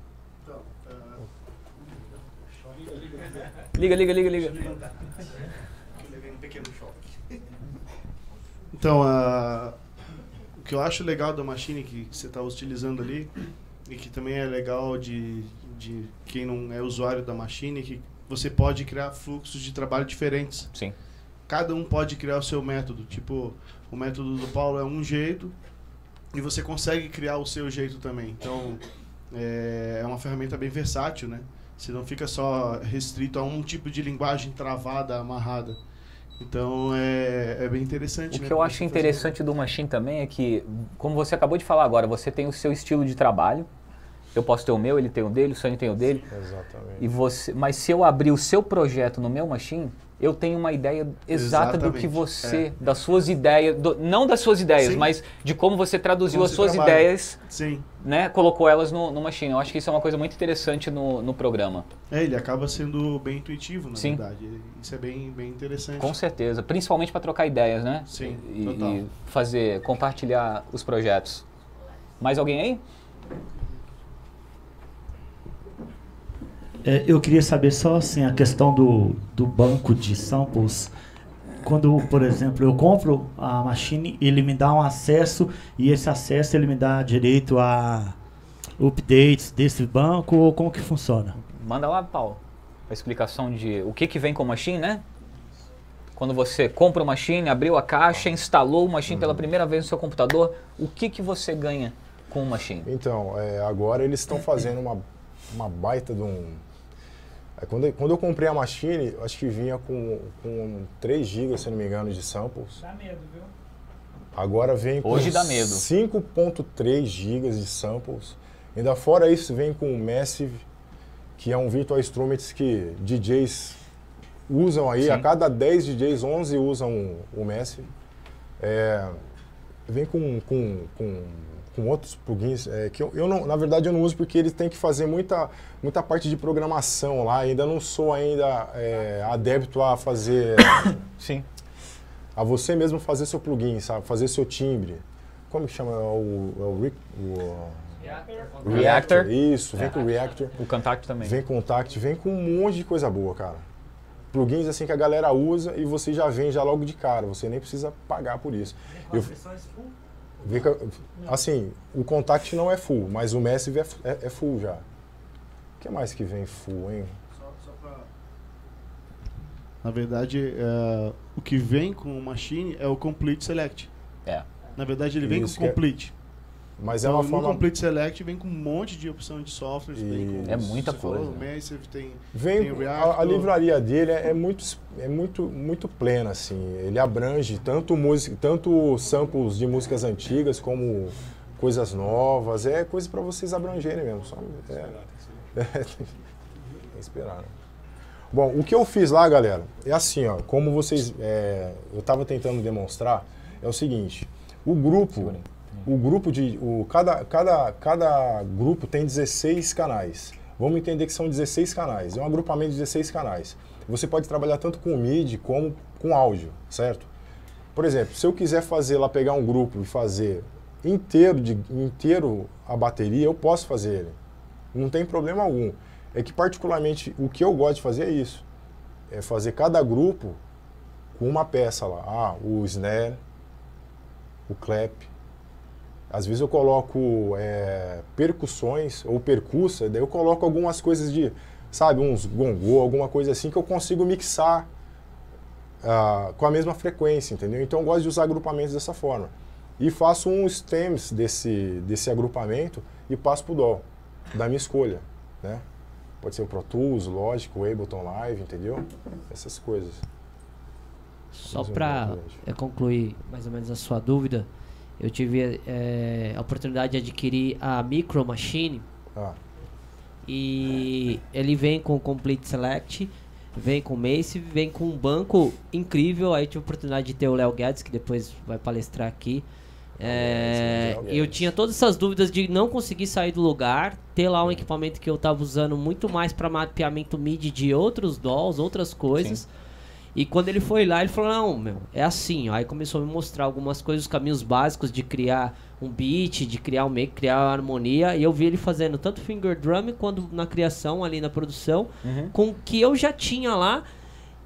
[SPEAKER 4] Então, ah,
[SPEAKER 1] Liga, liga, liga, liga.
[SPEAKER 4] eu levei um pequeno choque. Então, ah, o que eu acho legal da machine que você está utilizando ali, e que também é legal de, de quem não é usuário da machine, é que você pode criar fluxos de trabalho diferentes.
[SPEAKER 1] Sim.
[SPEAKER 4] Cada um pode criar o seu método. Tipo, o método do Paulo é um jeito e você consegue criar o seu jeito também. Então, é, é uma ferramenta bem versátil, né? Você não fica só restrito a um tipo de linguagem travada, amarrada. Então, é, é bem interessante.
[SPEAKER 1] O
[SPEAKER 4] né,
[SPEAKER 1] que eu acho
[SPEAKER 4] você fazer.
[SPEAKER 1] interessante do Machine também é que, como você acabou de falar agora, você tem o seu estilo de trabalho. Eu posso ter o meu, ele tem o dele, o Sonho tem o dele.
[SPEAKER 3] Exatamente.
[SPEAKER 1] E você, mas se eu abrir o seu projeto no meu machine, eu tenho uma ideia exata do que
[SPEAKER 4] Exatamente,
[SPEAKER 1] você, das suas ideias, do- não das suas ideias,
[SPEAKER 4] Sim.
[SPEAKER 1] mas de como você traduziu
[SPEAKER 4] Como
[SPEAKER 1] as suas
[SPEAKER 4] trabalha.
[SPEAKER 1] ideias,
[SPEAKER 4] Sim.
[SPEAKER 1] né, colocou elas no, no machine. Eu acho que isso é uma coisa muito interessante no, no programa.
[SPEAKER 4] É, ele acaba sendo bem intuitivo, na
[SPEAKER 1] Sim.
[SPEAKER 4] verdade. Isso é bem, bem interessante.
[SPEAKER 1] Com certeza, principalmente para trocar ideias, né?
[SPEAKER 4] Sim,
[SPEAKER 1] e,
[SPEAKER 4] total.
[SPEAKER 1] e fazer, compartilhar os projetos. Mais alguém aí?
[SPEAKER 5] É, eu queria saber só assim a questão do, do banco de samples. Quando, por exemplo, eu compro a machine, ele me dá um acesso e esse acesso ele me dá direito a updates desse banco ou como que funciona?
[SPEAKER 1] Manda lá, Paulo. A explicação de o que, que vem com o machine, né? Quando você compra o machine, abriu a caixa, instalou o machine
[SPEAKER 3] Uhum.
[SPEAKER 1] pela primeira vez no seu computador, o que, que você ganha com o machine?
[SPEAKER 3] Então, é, agora eles estão fazendo uma, uma baita de um. É, quando, eu- quando eu comprei a machine, eu acho que vinha com, com 3 GB, se não me engano, de samples.
[SPEAKER 6] Dá medo, viu?
[SPEAKER 3] Agora vem com
[SPEAKER 1] Hoje dá medo.
[SPEAKER 3] 5.3 GB de samples. Ainda fora isso, vem com o Massive, que é um virtual instruments que DJs usam aí.
[SPEAKER 1] Sim.
[SPEAKER 3] A cada 10 DJs, 11 usam o Massive. É, vem com, com, com, com outros plugins é, que eu, eu não, na verdade eu não uso porque eles têm que fazer muita, muita parte de programação lá. Ainda não sou ainda é, adepto a fazer (coughs)
[SPEAKER 1] Sim.
[SPEAKER 3] a você mesmo fazer seu plugin, sabe? Fazer seu timbre. Como que chama? É o, é o, o
[SPEAKER 1] Reactor.
[SPEAKER 3] Isso, vem com o Reactor,
[SPEAKER 1] O Contact também.
[SPEAKER 3] vem com o Tact, vem com um monte de coisa boa, cara. Plugins assim que a galera usa e você já vem já logo de cara, você nem precisa pagar por isso.
[SPEAKER 6] Com
[SPEAKER 3] Eu- assim, o Contact não é full, mas o Massive é, é, é full já. O que mais que vem full, hein?
[SPEAKER 4] Só, só pra... Na verdade, é, o que vem com o Machine é o Complete Select.
[SPEAKER 1] É.
[SPEAKER 4] Na verdade, ele vem
[SPEAKER 3] Isso,
[SPEAKER 4] com o
[SPEAKER 3] é-
[SPEAKER 4] Complete.
[SPEAKER 3] Mas é
[SPEAKER 4] Então,
[SPEAKER 3] uma
[SPEAKER 4] no
[SPEAKER 3] forma...
[SPEAKER 4] Complete Select vem com um monte de opção de softwares. Com,
[SPEAKER 1] É muita
[SPEAKER 4] você falou,
[SPEAKER 1] coisa.
[SPEAKER 4] o Massive tem,
[SPEAKER 3] Vem,
[SPEAKER 4] tem o
[SPEAKER 3] a, a
[SPEAKER 4] Reactor.
[SPEAKER 3] livraria dele é, é muito, é muito, muito plena, assim. Ele abrange tanto, música, tanto samples de músicas antigas como coisas novas. É coisa para vocês abrangerem mesmo. Só, é, é, (laughs) tem que esperar, né? Bom, o que eu fiz lá, galera, é assim, ó. Como vocês, é, eu estava tentando demonstrar, é o seguinte. O grupo, o grupo de, o, cada, cada, cada grupo tem 16 canais. Vamos entender que são 16 canais. É um agrupamento de 16 canais. Você pode trabalhar tanto com MIDI como com áudio, certo? Por exemplo, se eu quiser fazer lá, pegar um grupo e fazer inteiro, de, inteiro a bateria, eu posso fazer ele. Não tem problema algum. É que particularmente o que eu gosto de fazer é isso. É fazer cada grupo com uma peça lá. Ah, o snare, o clap. Às vezes eu coloco é, percussões ou percussa, daí eu coloco algumas coisas de, sabe, uns gongô, alguma coisa assim que eu consigo mixar ah, com a mesma frequência, entendeu? Então eu gosto de usar agrupamentos dessa forma. E faço um stems desse, desse agrupamento e passo pro DAW, da minha escolha, né? Pode ser o Pro Tools, Logic, o Ableton Live, entendeu? Essas coisas.
[SPEAKER 6] Só para concluir mais ou menos a sua dúvida, eu tive eh, a oportunidade de adquirir a Micro Machine
[SPEAKER 3] Ah,
[SPEAKER 6] e ele vem com Complete Select, vem com Mace, vem com um banco incrível. Aí tive a oportunidade de ter o Léo Guedes, que depois vai palestrar aqui. É, e eu tinha todas essas dúvidas de não conseguir sair do lugar, ter lá um equipamento que eu tava usando muito mais para mapeamento MIDI de outros DAWs, outras coisas. E quando ele foi lá, ele falou: Não, meu, é assim. ó." Aí começou a me mostrar algumas coisas, os caminhos básicos de criar um beat, de criar um make, criar uma harmonia. E eu vi ele fazendo tanto finger drum quanto na criação, ali na produção, com o que eu já tinha lá.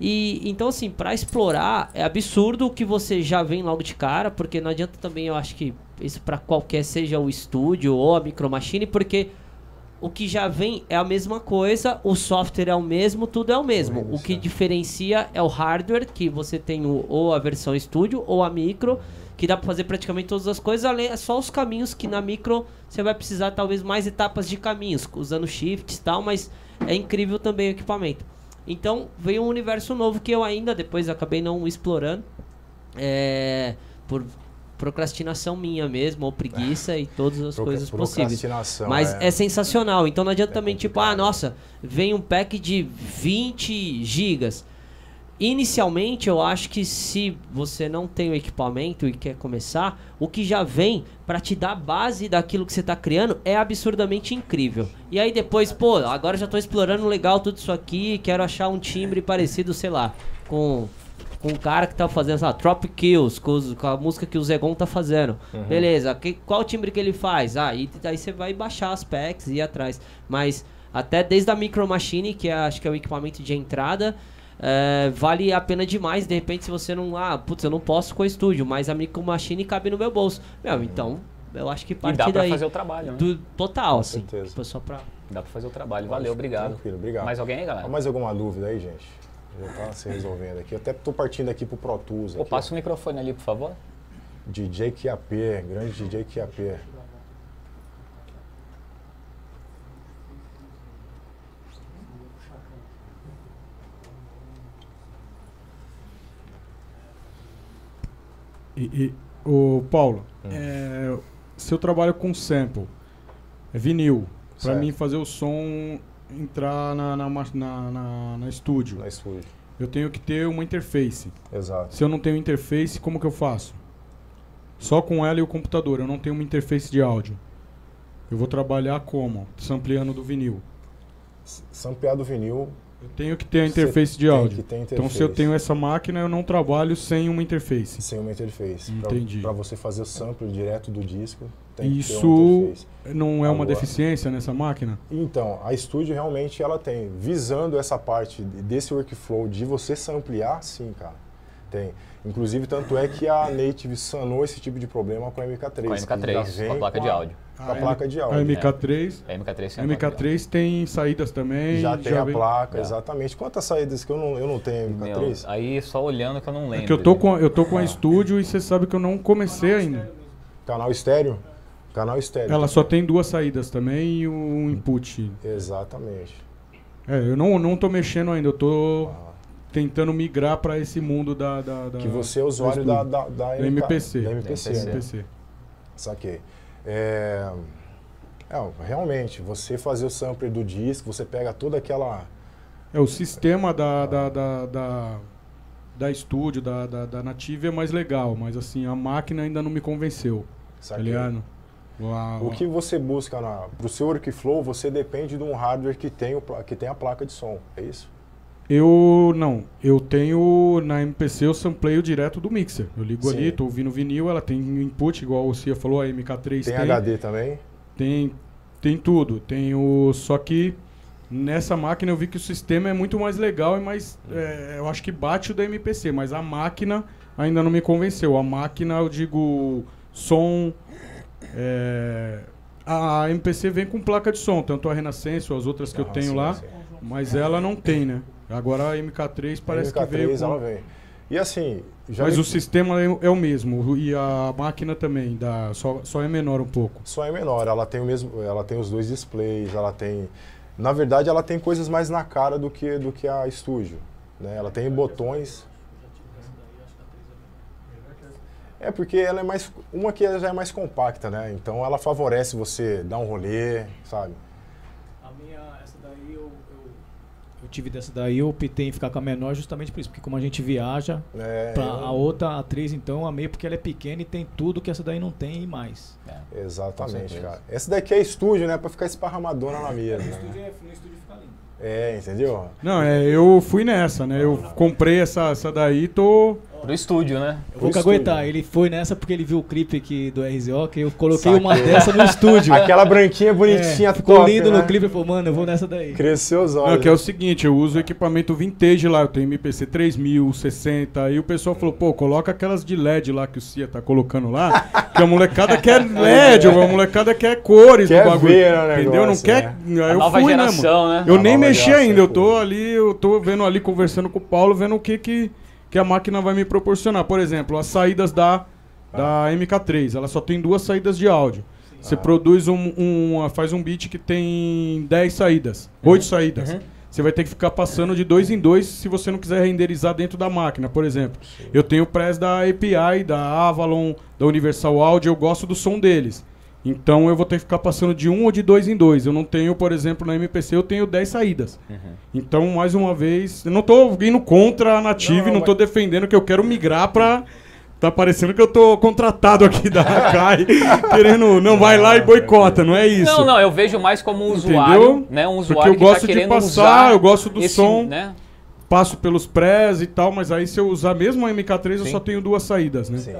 [SPEAKER 6] E então, assim, pra explorar, é absurdo o que você já vem logo de cara, porque não adianta também, eu acho que isso pra qualquer, seja o estúdio ou a Micro Machine, porque o que já vem é a mesma coisa, o software é o mesmo, tudo é o mesmo. O que diferencia é o hardware, que você tem o- ou a versão estúdio ou a micro, que dá pra fazer praticamente todas as coisas, além é só os caminhos que na micro você vai precisar talvez mais etapas de caminhos, usando shifts e tal, mas é incrível também o equipamento. Então veio um universo novo que eu ainda depois acabei não explorando, é, por procrastinação minha mesmo, ou preguiça e todas as coisas possíveis. Mas
[SPEAKER 3] é.
[SPEAKER 6] é. sensacional. Então não adianta
[SPEAKER 3] É
[SPEAKER 6] também, tipo, ah,
[SPEAKER 3] complicado.
[SPEAKER 6] nossa, vem um pack de 20 gigas. Inicialmente, eu acho que se você não tem o equipamento e quer começar, o que já vem pra te dar base daquilo que você tá criando é absurdamente incrível. E aí depois, pô, agora já tô explorando legal tudo isso aqui, quero achar um timbre parecido, sei lá, com com o cara que tá fazendo, sei lá, Tropic Kills, com, os- com a música que o Zegon tá fazendo. Beleza, que, qual timbre que ele faz? Ah, e aí você vai baixar as packs e ir atrás. Mas até desde a Micro Machine, que é, acho que é o equipamento de entrada, é, vale a pena demais. De repente, se você não. Ah, putz, eu não posso com o estúdio, mas a Micro Machine cabe no meu bolso. Meu, então, eu acho que
[SPEAKER 1] E dá pra
[SPEAKER 6] daí.
[SPEAKER 1] fazer o trabalho, né?
[SPEAKER 6] do, total, assim.
[SPEAKER 3] certeza.
[SPEAKER 6] Tipo, só pra.
[SPEAKER 1] Dá pra fazer o trabalho. Valeu, obrigado.
[SPEAKER 3] Tranquilo, obrigado.
[SPEAKER 1] Mais alguém aí, galera?
[SPEAKER 3] Mais alguma dúvida aí, gente? Já tá se resolvendo aqui. Eu até tô partindo aqui pro Pro Tools.
[SPEAKER 1] Pô,
[SPEAKER 3] aqui,
[SPEAKER 1] passa o microfone ali, por favor.
[SPEAKER 3] ó. DJ QAP, grande DJ QAP.
[SPEAKER 7] E, e, o Paulo, é, se eu trabalho com sample, é vinil, para mim fazer o som entrar na, na, na, na, na estúdio,
[SPEAKER 3] Na estúdio.
[SPEAKER 7] eu tenho que ter uma interface.
[SPEAKER 3] Exato.
[SPEAKER 7] Se eu não tenho interface, como que eu faço? Só com ela e o computador, eu não tenho uma interface de áudio. Eu vou trabalhar como? Sampleando do vinil.
[SPEAKER 3] Sampleado vinil.
[SPEAKER 7] Eu tenho que ter a interface de áudio.
[SPEAKER 3] que ter
[SPEAKER 7] Então se
[SPEAKER 3] interface.
[SPEAKER 7] eu tenho essa máquina, eu não trabalho sem uma interface.
[SPEAKER 3] Sem uma interface.
[SPEAKER 7] Entendi.
[SPEAKER 3] Para você fazer o sample direto do disco, tem
[SPEAKER 7] Isso não é uma
[SPEAKER 3] Agora-
[SPEAKER 7] deficiência nessa máquina?
[SPEAKER 3] Então, a estúdio realmente ela tem, visando essa parte desse workflow de você samplear, sim, cara. Tem. Inclusive, tanto é que a Native sanou esse tipo de problema com a MK3.
[SPEAKER 1] Com a
[SPEAKER 3] que já
[SPEAKER 1] MK3,
[SPEAKER 3] vem
[SPEAKER 1] com a placa de áudio.
[SPEAKER 3] Com a placa de áudio.
[SPEAKER 7] A MK3,
[SPEAKER 1] A MK3
[SPEAKER 7] a
[SPEAKER 1] tem a placa de
[SPEAKER 7] MK3 tem saídas também.
[SPEAKER 3] Já tem a
[SPEAKER 7] vem-
[SPEAKER 3] placa,
[SPEAKER 1] É.
[SPEAKER 3] exatamente. Quantas saídas que eu não, eu não tenho
[SPEAKER 1] áudio.
[SPEAKER 3] MK3?
[SPEAKER 1] Meu, aí só olhando que eu não lembro.
[SPEAKER 7] É que eu tô com, eu tô com a estúdio e você sabe que eu não comecei ainda.
[SPEAKER 3] Canal estéreo? Canal estéreo.
[SPEAKER 7] Ela só tem duas saídas também e um input.
[SPEAKER 3] Exatamente.
[SPEAKER 7] É, eu não, não tô mexendo ainda, eu tô
[SPEAKER 3] Ah,
[SPEAKER 7] tentando migrar para esse mundo da, da, da-
[SPEAKER 3] que você é usuário da, da, da, MK,
[SPEAKER 7] MPC.
[SPEAKER 3] Da MPC,
[SPEAKER 1] Da
[SPEAKER 3] né?
[SPEAKER 7] PC.
[SPEAKER 3] Saquei. É, é, realmente, você fazer o sampler do disco, você pega toda aquela.
[SPEAKER 7] É, o sistema da, da, da, da, da estúdio, da, da, da Native é mais legal, mas assim, a máquina ainda não me convenceu, tá
[SPEAKER 3] Saquei.
[SPEAKER 7] ligado? A-
[SPEAKER 3] O que você busca para o seu workflow, você depende de um hardware que tem, o, que tem a placa de som, é isso?
[SPEAKER 7] Eu não, eu tenho na MPC eu sampleio direto do mixer. Eu ligo
[SPEAKER 3] Sim.
[SPEAKER 7] ali, tô ouvindo vinil, ela tem input, igual o Cia falou, a MK3
[SPEAKER 3] Tem,
[SPEAKER 7] tem.
[SPEAKER 3] HD também?
[SPEAKER 7] Tem, tem tudo. Tem o. Só que nessa máquina eu vi que o sistema é muito mais legal e mais. é, eu acho que bate o da MPC, mas a máquina ainda não me convenceu. A máquina, eu digo, som. É, a MPC vem com placa de som, tanto a Renascença ou as outras que eu
[SPEAKER 3] Ah,
[SPEAKER 7] tenho
[SPEAKER 3] sim,
[SPEAKER 7] lá,
[SPEAKER 3] sim.
[SPEAKER 7] mas ela não tem, né? Agora a MK3 parece
[SPEAKER 3] a MK3
[SPEAKER 7] que veio com...
[SPEAKER 3] vem. E assim,
[SPEAKER 7] Mas
[SPEAKER 3] me-
[SPEAKER 7] o sistema é, é o mesmo. E a máquina também, dá, só, só é menor um pouco.
[SPEAKER 3] só é menor, ela tem o mesmo, ela tem os dois displays, ela tem, na verdade, ela tem coisas mais na cara do que do que a estúdio, né? Ela tem botões. É porque ela é mais, uma que ela já é mais compacta, né? Então ela favorece você dar um rolê, sabe?
[SPEAKER 8] A minha, essa daí eu, eu, eu tive dessa daí, eu optei em ficar com a menor justamente por isso, porque como a gente viaja,
[SPEAKER 3] É,
[SPEAKER 8] pra,
[SPEAKER 3] eu-
[SPEAKER 8] a outra, a 3, então, eu amei porque ela é pequena e tem tudo que essa daí não tem e mais.
[SPEAKER 1] Com
[SPEAKER 3] Exatamente, cara. Essa daqui é estúdio, né? Pra ficar esparramadona na mesa. Né?
[SPEAKER 8] no estúdio fica lindo.
[SPEAKER 3] É, entendeu?
[SPEAKER 7] Não, é, eu fui nessa, né? Eu comprei essa, essa daí e tô.
[SPEAKER 1] Pro estúdio, né?
[SPEAKER 8] Eu vou caguetar, ele foi nessa porque ele viu o clipe aqui do RZO, que eu coloquei
[SPEAKER 3] Saquei.
[SPEAKER 8] uma dessa no estúdio. (laughs)
[SPEAKER 3] Aquela branquinha bonitinha,
[SPEAKER 8] É, ficou
[SPEAKER 3] top,
[SPEAKER 8] lindo
[SPEAKER 3] né?
[SPEAKER 8] no clipe, eu falei, mano, eu vou nessa daí.
[SPEAKER 3] Cresceu os
[SPEAKER 7] Não,
[SPEAKER 3] olhos.
[SPEAKER 7] que é o seguinte, eu uso equipamento vintage lá, eu tenho MPC 3000, 60, aí o pessoal falou, pô, coloca aquelas de LED lá que o Cia tá colocando lá, que a molecada quer (laughs) LED, a molecada quer cores
[SPEAKER 3] Quer
[SPEAKER 7] no bagulho.
[SPEAKER 3] ver o
[SPEAKER 7] entendeu? Não
[SPEAKER 3] negócio,
[SPEAKER 7] quer. Aí
[SPEAKER 1] A
[SPEAKER 7] eu
[SPEAKER 1] nova
[SPEAKER 7] fui,
[SPEAKER 1] geração,
[SPEAKER 7] né,
[SPEAKER 1] né?
[SPEAKER 7] Eu
[SPEAKER 3] A
[SPEAKER 7] nem mexi
[SPEAKER 3] geração,
[SPEAKER 7] ainda, eu tô ali, eu tô vendo ali, conversando com o Paulo, vendo o que que, que a máquina vai me proporcionar. Por exemplo, as saídas da, da MK3, ela só tem duas saídas de áudio. Você produz um, um- faz um beat que tem 10 saídas, 8 saídas. Você vai ter que ficar passando de dois em dois se você não quiser renderizar dentro da máquina, por exemplo. Eu tenho o press da API, da Avalon, da Universal Audio, eu gosto do som deles. Então eu vou ter que ficar passando de um ou de dois em dois. Eu não tenho, por exemplo, na MPC eu tenho 10 saídas. Então, mais uma vez, eu não tô indo contra a Native,
[SPEAKER 3] Não,
[SPEAKER 7] não, tô defendendo que eu quero migrar pra. Tá parecendo que eu tô contratado aqui da (laughs) Hakai, querendo. Não, vai lá e boicota, não é isso.
[SPEAKER 1] Não, não, eu vejo mais como um
[SPEAKER 7] Entendeu?
[SPEAKER 1] usuário, né? Um
[SPEAKER 7] Porque
[SPEAKER 1] usuário
[SPEAKER 7] eu
[SPEAKER 1] que
[SPEAKER 7] gosto
[SPEAKER 1] tá
[SPEAKER 7] de passar,
[SPEAKER 1] usar
[SPEAKER 7] eu gosto do
[SPEAKER 1] esse,
[SPEAKER 7] som.
[SPEAKER 1] né?
[SPEAKER 7] Passo pelos prés e tal, mas aí se eu usar mesmo a MK3, eu
[SPEAKER 1] Sim.
[SPEAKER 7] só tenho duas saídas, né?
[SPEAKER 3] Sim.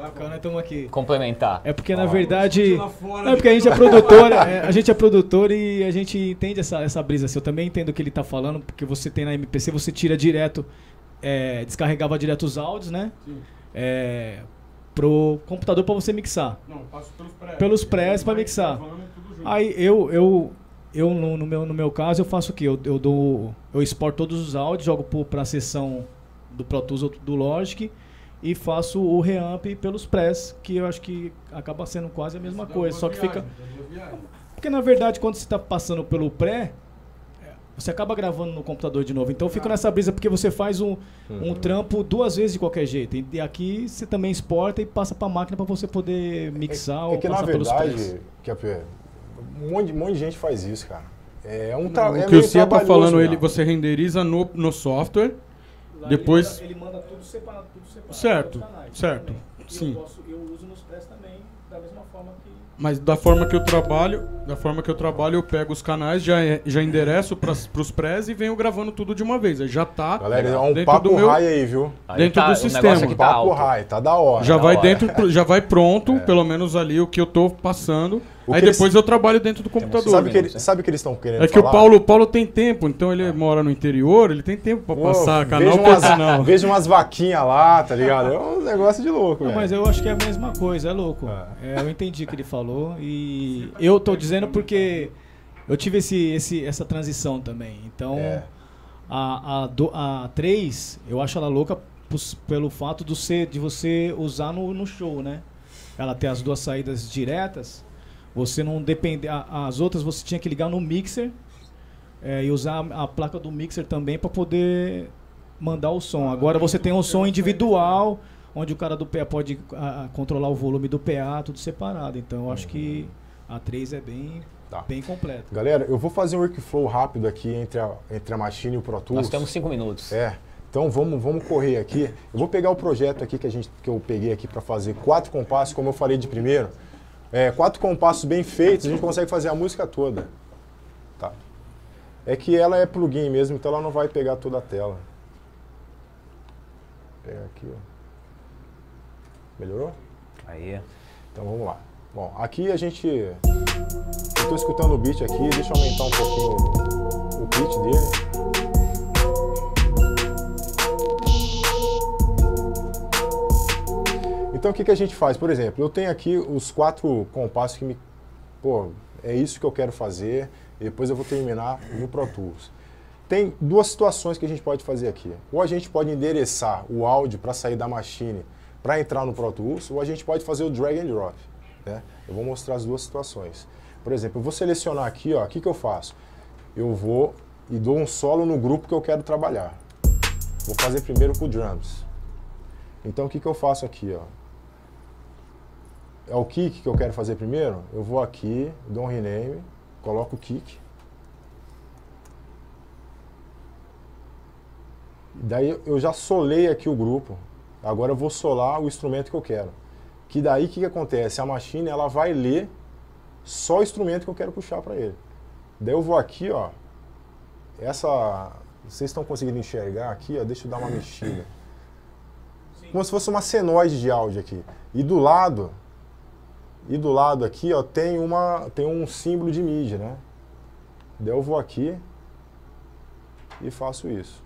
[SPEAKER 8] Bacana, estamos aqui.
[SPEAKER 1] Complementar.
[SPEAKER 8] É porque, na verdade. Não, é porque a gente é produtor, é, a gente é produtor e a gente entende essa, essa brisa. assim. Eu também entendo o que ele tá falando, porque você tem na MPC, você tira direto, é, descarregava direto os áudios, né? É, pro computador para você mixar.
[SPEAKER 7] Não, passo pelos prés.
[SPEAKER 8] Pelos prés pra mixar. Aí eu, eu, eu no, no meu, no meu caso, eu faço o quê? Eu, eu dou. Eu exporto todos os áudios, jogo pro, pra sessão do Pro Tools ou do Logic e faço o reamp pelos prés, que eu acho que acaba sendo quase a mesma coisa. Só que fica. Porque na verdade, quando você está passando pelo pré, é, você acaba gravando no computador de novo. Então eu fico nessa brisa porque você faz um, um trampo duas vezes de qualquer jeito. E aqui você também exporta e passa para a máquina para você poder mixar
[SPEAKER 3] É
[SPEAKER 8] ou
[SPEAKER 3] que na
[SPEAKER 8] passar pelos prés.
[SPEAKER 3] verdade, que é- um monte, um monte de gente faz isso, cara. É um tra...
[SPEAKER 7] O
[SPEAKER 3] é
[SPEAKER 7] que
[SPEAKER 3] meio
[SPEAKER 7] o Cia tá falando, ele, você renderiza no, no software,
[SPEAKER 8] Lá
[SPEAKER 7] Depois-
[SPEAKER 8] Ele manda, ele manda tudo separado, tudo separado.
[SPEAKER 7] Certo,
[SPEAKER 8] canais
[SPEAKER 7] certo,
[SPEAKER 8] também. E
[SPEAKER 7] sim.
[SPEAKER 8] Eu, posso, eu uso nos press também, da mesma forma que.
[SPEAKER 7] mas da forma que eu trabalho, da forma que eu trabalho, eu pego os canais, já, já endereço pras, pros prés e venho gravando tudo de uma vez. Aí já tá
[SPEAKER 3] Galera, é um
[SPEAKER 7] dentro
[SPEAKER 3] papo
[SPEAKER 7] do meu,
[SPEAKER 3] high aí, viu?
[SPEAKER 1] Aí
[SPEAKER 7] Dentro do
[SPEAKER 1] o
[SPEAKER 7] sistema.
[SPEAKER 1] tá
[SPEAKER 3] papo
[SPEAKER 1] alto.
[SPEAKER 3] high, tá da hora.
[SPEAKER 7] já
[SPEAKER 1] da
[SPEAKER 7] vai
[SPEAKER 1] hora.
[SPEAKER 7] dentro, já vai pronto, pelo menos ali o que eu tô passando.
[SPEAKER 3] O
[SPEAKER 7] aí
[SPEAKER 3] que eles-
[SPEAKER 7] depois eu trabalho dentro do computador.
[SPEAKER 3] Sabe o que, ele-
[SPEAKER 1] né?
[SPEAKER 3] sabe o que eles estão querendo
[SPEAKER 7] É que o
[SPEAKER 3] falar?
[SPEAKER 7] Paulo, o Paulo tem tempo, então ele mora no interior, ele tem tempo pra
[SPEAKER 3] Pô,
[SPEAKER 7] passar canal por
[SPEAKER 3] umas, (laughs) vejo umas vaquinhas lá, tá ligado? É um negócio de louco,
[SPEAKER 8] Não,
[SPEAKER 3] velho.
[SPEAKER 8] mas eu acho que é a mesma coisa, é louco. É, eu entendi o que ele falou e eu tô dizendo porque eu tive esse, esse, essa transição também. Então,
[SPEAKER 3] É.
[SPEAKER 8] a, a, do, a 3, eu acho ela louca pelo fato do ser, de você usar no, no show, né? Ela tem as duas saídas diretas. Você não depende. As outras você tinha que ligar no mixer é, e usar a, a placa do mixer também para poder mandar o som. Agora você tem um som individual, onde o cara do PA pode a, a, controlar o volume do PA, tudo separado. Então eu acho que a 3 é bem,
[SPEAKER 3] Tá.
[SPEAKER 8] bem completa.
[SPEAKER 3] Galera, eu vou fazer um workflow rápido aqui entre a, entre a Machine e o Pro Tools.
[SPEAKER 1] Nós temos cinco minutos.
[SPEAKER 3] É. Então vamos, vamos correr aqui. Eu vou pegar o projeto aqui que, a gente, que eu peguei aqui para fazer quatro compassos, como eu falei de primeiro. É, quatro compassos bem feitos, a gente consegue fazer a música toda. Tá. É que ela é plugin mesmo, então ela não vai pegar toda a tela. Vou pegar aqui, ó. Melhorou?
[SPEAKER 1] Aí.
[SPEAKER 3] Então vamos lá. Bom, aqui a gente. Eu tô escutando o beat aqui, deixa eu aumentar um pouquinho o, pitch dele. Então o que, que a gente faz? Por exemplo, eu tenho aqui os quatro compassos que me. Pô, é isso que eu quero fazer, e depois eu vou terminar no Pro Tools. tem duas situações que a gente pode fazer aqui. Ou a gente pode endereçar o áudio para sair da machine para entrar no Pro Tools, ou a gente pode fazer o drag and drop. Né? Eu vou mostrar as duas situações. Por exemplo, eu vou selecionar aqui, ó, o que, que eu faço? Eu vou e dou um solo no grupo que eu quero trabalhar. Vou fazer primeiro com o drums. Então o que, que eu faço aqui? Ó? É o kick que eu quero fazer primeiro? Eu vou aqui, dou um rename, coloco o kick. Daí eu já solei aqui o grupo. Agora eu vou solar o instrumento que eu quero. Que daí o que, que acontece? A machine ela vai ler só o instrumento que eu quero puxar para ele. Daí eu vou aqui, ó. Essa. Vocês estão conseguindo enxergar aqui, ó? Deixa eu dar uma mexida. Como se fosse uma senoide de áudio aqui. E do lado, e do lado aqui, ó, tem, uma, tem um símbolo de mídia, né? Daí eu vou aqui e faço isso.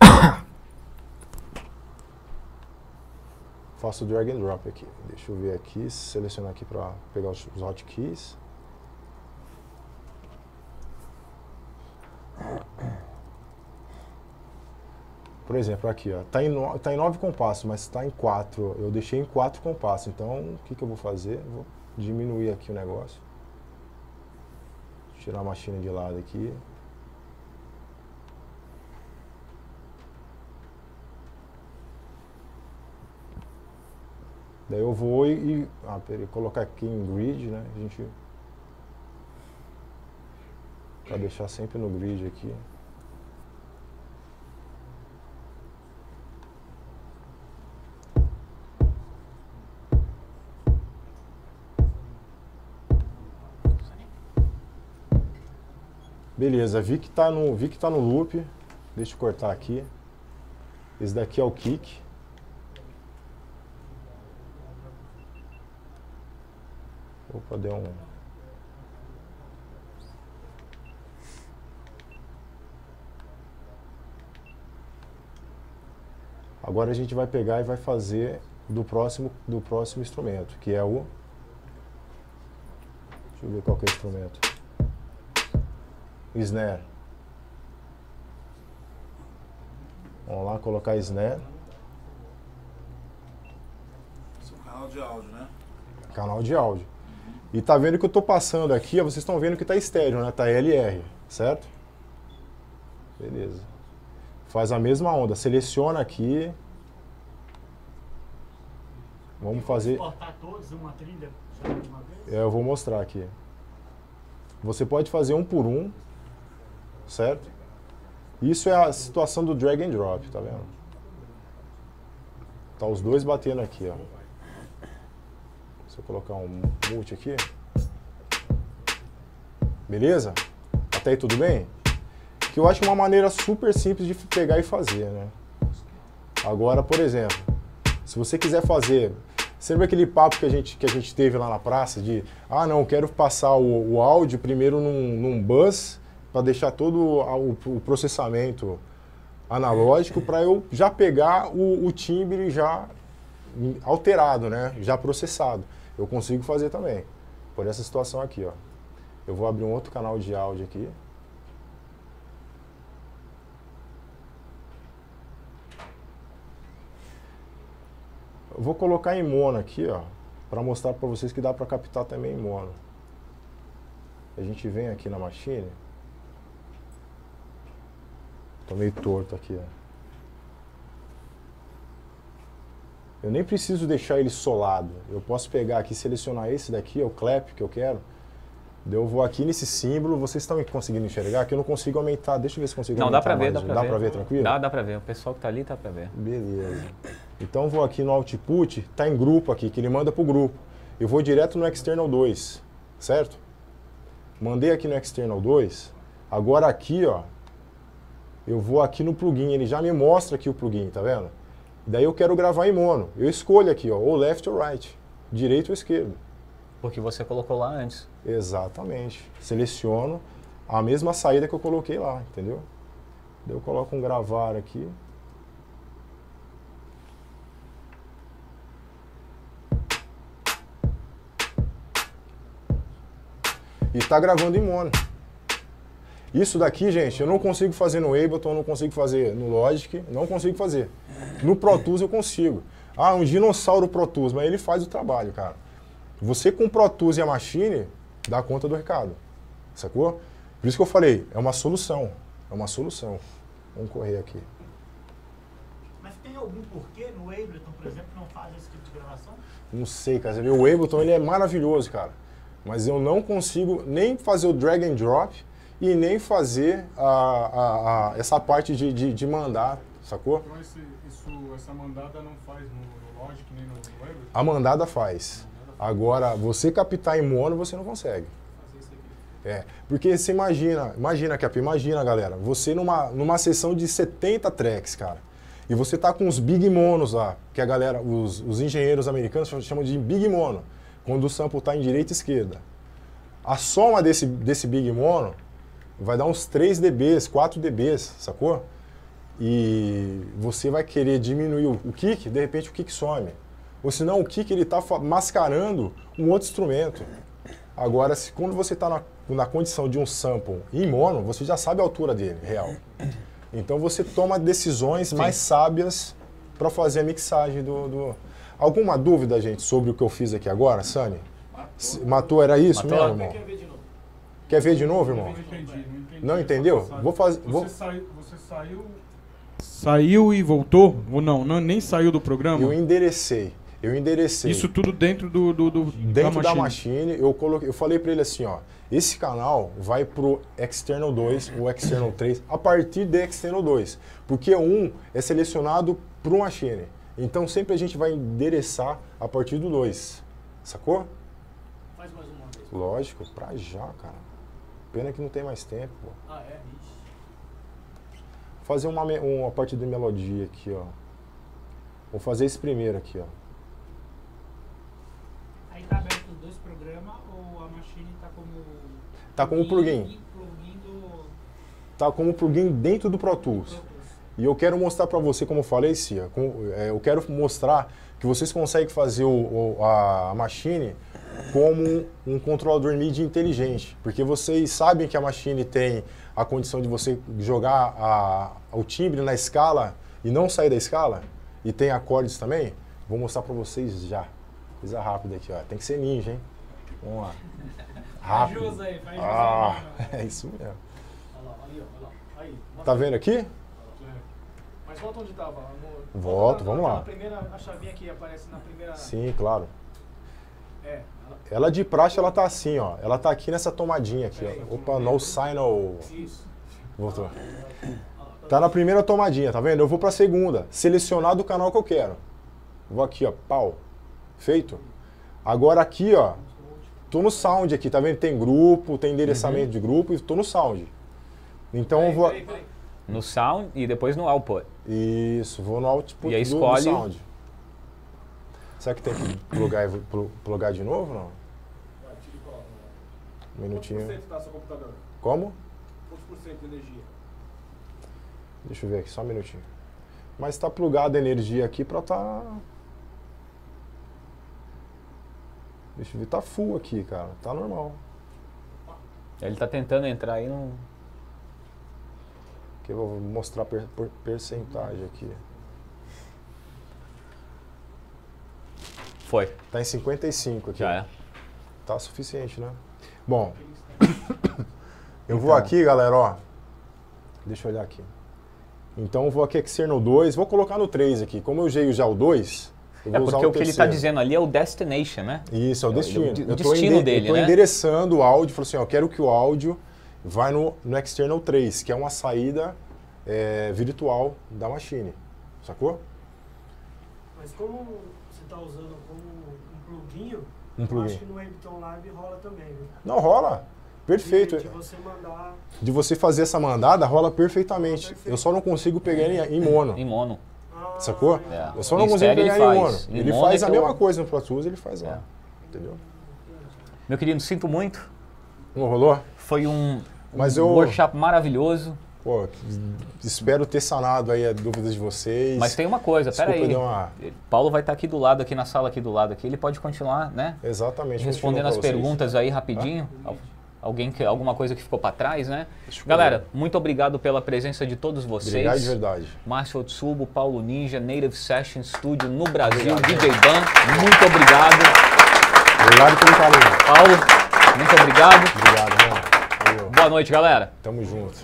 [SPEAKER 3] (coughs) faço drag and drop aqui. Deixa eu ver aqui, selecionar aqui para pegar os, os hotkeys. Por exemplo, aqui, ó, tá em, no, tá em nove compassos, mas está em quatro. Eu deixei em quatro compassos. Então, o que, que eu vou fazer? Vou diminuir aqui o negócio. Tirar a machina de lado aqui. Daí eu vou e, ah, peraí, colocar aqui em grid, né? A gente para deixar sempre no grid aqui. Beleza, vi que tá no, vi que tá no loop. Deixa eu cortar aqui. Esse daqui é o kick. Opa, deu um. Agora a gente vai pegar e vai fazer do próximo, do próximo instrumento, que é o. Deixa eu ver qual é o instrumento. Snare. Vamos lá, colocar snare.
[SPEAKER 9] Esse é um canal de áudio, né?
[SPEAKER 3] Canal de áudio. E tá vendo que eu tô passando aqui, ó, vocês estão vendo que tá estéreo, né? Tá LR, certo? Beleza. Faz a mesma onda, seleciona aqui. Vamos fazer.
[SPEAKER 5] Exportar todos uma trilha só de uma vez?
[SPEAKER 3] É, eu vou mostrar aqui. Você pode fazer um por um, certo? Isso é a situação do drag and drop, tá vendo? Tá os dois batendo aqui, ó. Se eu colocar um multi aqui. Beleza? Até aí tudo bem? Que eu acho uma maneira super simples de pegar e fazer, né? Agora, por exemplo, se você quiser fazer... Você lembra aquele papo que a gente, que a gente teve lá na praça de ah, não, quero passar o, o áudio primeiro num, num bus para deixar todo o, processamento analógico para eu já pegar o, o timbre já alterado, né? Já processado eu consigo fazer também. Por essa situação aqui, ó. Eu vou abrir um outro canal de áudio aqui. Eu vou colocar em mono aqui, ó, para mostrar para vocês que dá para captar também em mono. A gente vem aqui na machine. Tô meio torto aqui, ó. Eu nem preciso deixar ele solado. Eu posso pegar aqui, selecionar esse daqui, é o clap que eu quero. Eu vou aqui nesse símbolo, vocês estão conseguindo enxergar que eu não consigo aumentar. Deixa eu ver se consigo
[SPEAKER 1] não,
[SPEAKER 3] aumentar.
[SPEAKER 1] Não, dá pra ver,
[SPEAKER 3] mais.
[SPEAKER 1] dá pra
[SPEAKER 3] dá
[SPEAKER 1] ver.
[SPEAKER 3] Dá pra ver tranquilo?
[SPEAKER 1] Dá, dá pra ver. O pessoal que tá ali dá pra ver.
[SPEAKER 3] Beleza. Então eu vou aqui no output, tá em grupo aqui, que ele manda pro grupo. Eu vou direto no external 2, certo? Mandei aqui no external 2. Agora aqui, ó, eu vou aqui no plugin, ele já me mostra aqui o plugin, tá vendo? Daí eu quero gravar em mono. Eu escolho aqui, ó, ou left ou right, direito ou esquerdo.
[SPEAKER 1] Porque você colocou lá antes.
[SPEAKER 3] Exatamente. Seleciono a mesma saída que eu coloquei lá, entendeu? Daí eu coloco um gravar aqui. E está gravando em mono. Isso daqui, gente, eu não consigo fazer no Ableton, eu não consigo fazer no Logic, não consigo fazer. No Pro Tools eu consigo. Ah, um dinossauro Pro Tools, mas ele faz o trabalho, cara. Você com o Pro Tools e a Machine, dá conta do recado. Sacou? Por isso que eu falei, é uma solução. É uma solução. Vamos correr aqui.
[SPEAKER 5] Mas tem algum porquê no Ableton, por exemplo, não faz esse tipo de gravação?
[SPEAKER 3] Não sei, cara. O Ableton ele é maravilhoso, cara. Mas eu não consigo nem fazer o drag and drop e nem fazer a, a- a- essa parte de, de, de mandar, sacou?
[SPEAKER 7] Então esse- isso, essa mandada não faz no, no Logic nem no, Ableton?
[SPEAKER 3] A mandada faz. Agora, você captar em mono, você não consegue. É, porque você imagina, imagina, Cap, imagina, galera, você numa, numa sessão de 70 tracks, cara, e você tá com os big monos lá, que a galera, os, os engenheiros americanos chamam de big mono, quando o sample tá em direita e esquerda. A soma desse, desse big mono vai dar uns 3 dBs, 4 dBs, sacou? E você vai querer diminuir o, kick, de repente o kick some. Ou senão o kick ele tá fa- mascarando um outro instrumento. Agora, se, quando você está na, na condição de um sample em mono, você já sabe a altura dele, real. Então você toma decisões mais sábias para fazer a mixagem do, do- Alguma dúvida, gente, sobre o que eu fiz aqui agora, Sani? Se- Matou, era isso
[SPEAKER 1] Matou?
[SPEAKER 3] mesmo, irmão? Quer ver de novo, irmão?
[SPEAKER 7] Não entendi, não entendi.
[SPEAKER 3] Não entendeu? Vou fazer.
[SPEAKER 7] Você,
[SPEAKER 3] Vou,
[SPEAKER 7] saiu, você saiu. Saiu e voltou? Ou não, não, nem saiu do programa?
[SPEAKER 3] eu enderecei. Eu enderecei.
[SPEAKER 7] Isso tudo dentro do, do, do-
[SPEAKER 3] dentro da
[SPEAKER 7] machine.
[SPEAKER 3] machine, eu coloquei, eu falei para ele assim, ó, esse canal vai pro external 2 ou external 3 a partir de external 2, porque um é selecionado pro machine. Então sempre a gente vai endereçar a partir do 2. Sacou?
[SPEAKER 8] Faz mais uma vez.
[SPEAKER 3] Lógico, pra já, cara. Pena que não tem mais tempo. pô.
[SPEAKER 8] Ah, é? Ixi.
[SPEAKER 3] Fazer uma, uma parte de melodia aqui, ó. Vou fazer esse primeiro aqui, ó.
[SPEAKER 10] Aí tá aberto os dois programas ou a machine tá como.
[SPEAKER 3] Tá como plugin.
[SPEAKER 10] Plugin do.
[SPEAKER 3] Tá como plugin dentro do Pro Tools. E eu quero mostrar para você, como eu falei, Cia, é, eu quero mostrar que vocês conseguem fazer o, o- a machine como um controlador MIDI inteligente, porque vocês sabem que a machine tem a condição de você jogar a- o timbre na escala e não sair da escala, e tem acordes também. Vou mostrar para vocês já. Coisa rápida aqui, ó. Tem que ser ninja, hein? Vamos lá. Rápido.
[SPEAKER 10] Faz jus aí, faz jus
[SPEAKER 3] Ah, (laughs) é isso mesmo.
[SPEAKER 8] Olha lá, olha lá. Aí.
[SPEAKER 3] Tá vendo aqui?
[SPEAKER 8] Mas volta onde tava. No,
[SPEAKER 3] Volto,
[SPEAKER 8] volta
[SPEAKER 3] vamos lá.
[SPEAKER 8] Na primeira, a chavinha que aparece na primeira.
[SPEAKER 3] Sim, claro.
[SPEAKER 8] É. ela-
[SPEAKER 3] Ela de praxe, ela tá assim, ó. Ela tá aqui nessa tomadinha aqui, ó. Opa, no signal.
[SPEAKER 8] Isso.
[SPEAKER 3] Voltou. Tá na primeira tomadinha, tá vendo? Eu vou pra segunda. Selecionar do canal que eu quero. Vou aqui, ó. Pau. Feito. Agora aqui, ó. Tô no sound aqui, tá vendo? Tem grupo, tem endereçamento de grupo e tô no sound. Então eu vou.
[SPEAKER 8] Peraí.
[SPEAKER 1] No sound e depois no output.
[SPEAKER 3] Isso, vou no output
[SPEAKER 1] E aí
[SPEAKER 3] do- do,
[SPEAKER 1] escolhe-
[SPEAKER 3] sound. Será que tem que plugar, plu- plugar de novo não?
[SPEAKER 8] Vai, tira e coloca.
[SPEAKER 3] Um minutinho.
[SPEAKER 8] Quantos por cento tá seu computador?
[SPEAKER 3] Como?
[SPEAKER 8] Quantos por cento de energia?
[SPEAKER 3] Deixa eu ver aqui, só um minutinho. Mas tá plugada a energia aqui pra tá. Deixa eu ver, tá full aqui, cara. Tá normal.
[SPEAKER 1] Ele tá tentando entrar aí no.
[SPEAKER 3] Aqui eu vou mostrar per, por percentagem aqui.
[SPEAKER 1] Foi.
[SPEAKER 3] Tá em 55 aqui.
[SPEAKER 1] Já é.
[SPEAKER 3] Tá suficiente, né? Bom, (coughs) eu vou aqui, galera, ó. Deixa eu olhar aqui. Então eu vou aqui external 2, vou colocar no 3 aqui. Como eu usei já o 2, eu
[SPEAKER 1] É
[SPEAKER 3] vou usar
[SPEAKER 1] porque
[SPEAKER 3] o
[SPEAKER 1] o que ele tá
[SPEAKER 3] terceiro.
[SPEAKER 1] dizendo ali é o destination, né?
[SPEAKER 3] Isso, é o
[SPEAKER 1] É o
[SPEAKER 3] destino.
[SPEAKER 1] de-
[SPEAKER 3] eu
[SPEAKER 1] destino dele,
[SPEAKER 3] eu tô
[SPEAKER 1] né?
[SPEAKER 3] endereçando o áudio, falo assim, ó, eu quero que o áudio vai no, no external 3, que é uma saída é, virtual da machine. Sacou?
[SPEAKER 11] Mas como você está usando como um plugin,
[SPEAKER 3] Um
[SPEAKER 11] eu
[SPEAKER 3] plugin.
[SPEAKER 11] acho que no Ableton Live rola também, viu?
[SPEAKER 3] Não, rola. Perfeito.
[SPEAKER 11] De, de você mandar.
[SPEAKER 3] De você fazer essa mandada, rola perfeitamente.
[SPEAKER 11] Perfeito.
[SPEAKER 3] Eu só não consigo pegar ele em mono.
[SPEAKER 1] Em mono.
[SPEAKER 11] Ah,
[SPEAKER 3] Sacou?
[SPEAKER 1] É.
[SPEAKER 3] Eu só não
[SPEAKER 1] Em
[SPEAKER 3] consigo pegar
[SPEAKER 1] ele
[SPEAKER 3] em mono.
[SPEAKER 1] Em
[SPEAKER 3] Ele
[SPEAKER 1] mono
[SPEAKER 3] faz
[SPEAKER 1] é
[SPEAKER 3] a
[SPEAKER 1] que eu-
[SPEAKER 3] mesma coisa no Pro Tools, ele faz lá.
[SPEAKER 1] É.
[SPEAKER 3] Entendeu?
[SPEAKER 1] Meu querido, sinto muito.
[SPEAKER 3] Não rolou?
[SPEAKER 1] Foi um,
[SPEAKER 3] Mas
[SPEAKER 1] um
[SPEAKER 3] eu-
[SPEAKER 1] workshop maravilhoso.
[SPEAKER 3] Pô, espero ter sanado aí as dúvidas de vocês.
[SPEAKER 1] Mas tem uma coisa, peraí.
[SPEAKER 3] uma-
[SPEAKER 1] Paulo vai estar aqui do lado, aqui na sala aqui do lado aqui. Ele pode continuar, né?
[SPEAKER 3] Exatamente.
[SPEAKER 1] Respondendo as
[SPEAKER 3] vocês.
[SPEAKER 1] perguntas aí rapidinho. Al- Alguém que, alguma coisa que ficou para trás, né? Galera, muito obrigado pela presença de todos vocês.
[SPEAKER 3] Obrigado de verdade.
[SPEAKER 1] Márcio Otsubo, Paulo Ninja, Native Session Studio no Brasil, DJ Ban, muito obrigado.
[SPEAKER 3] Obrigado pelo carinho.
[SPEAKER 1] Paulo, muito obrigado.
[SPEAKER 3] Obrigado, mano.
[SPEAKER 1] Boa noite, galera.
[SPEAKER 3] Tamo junto.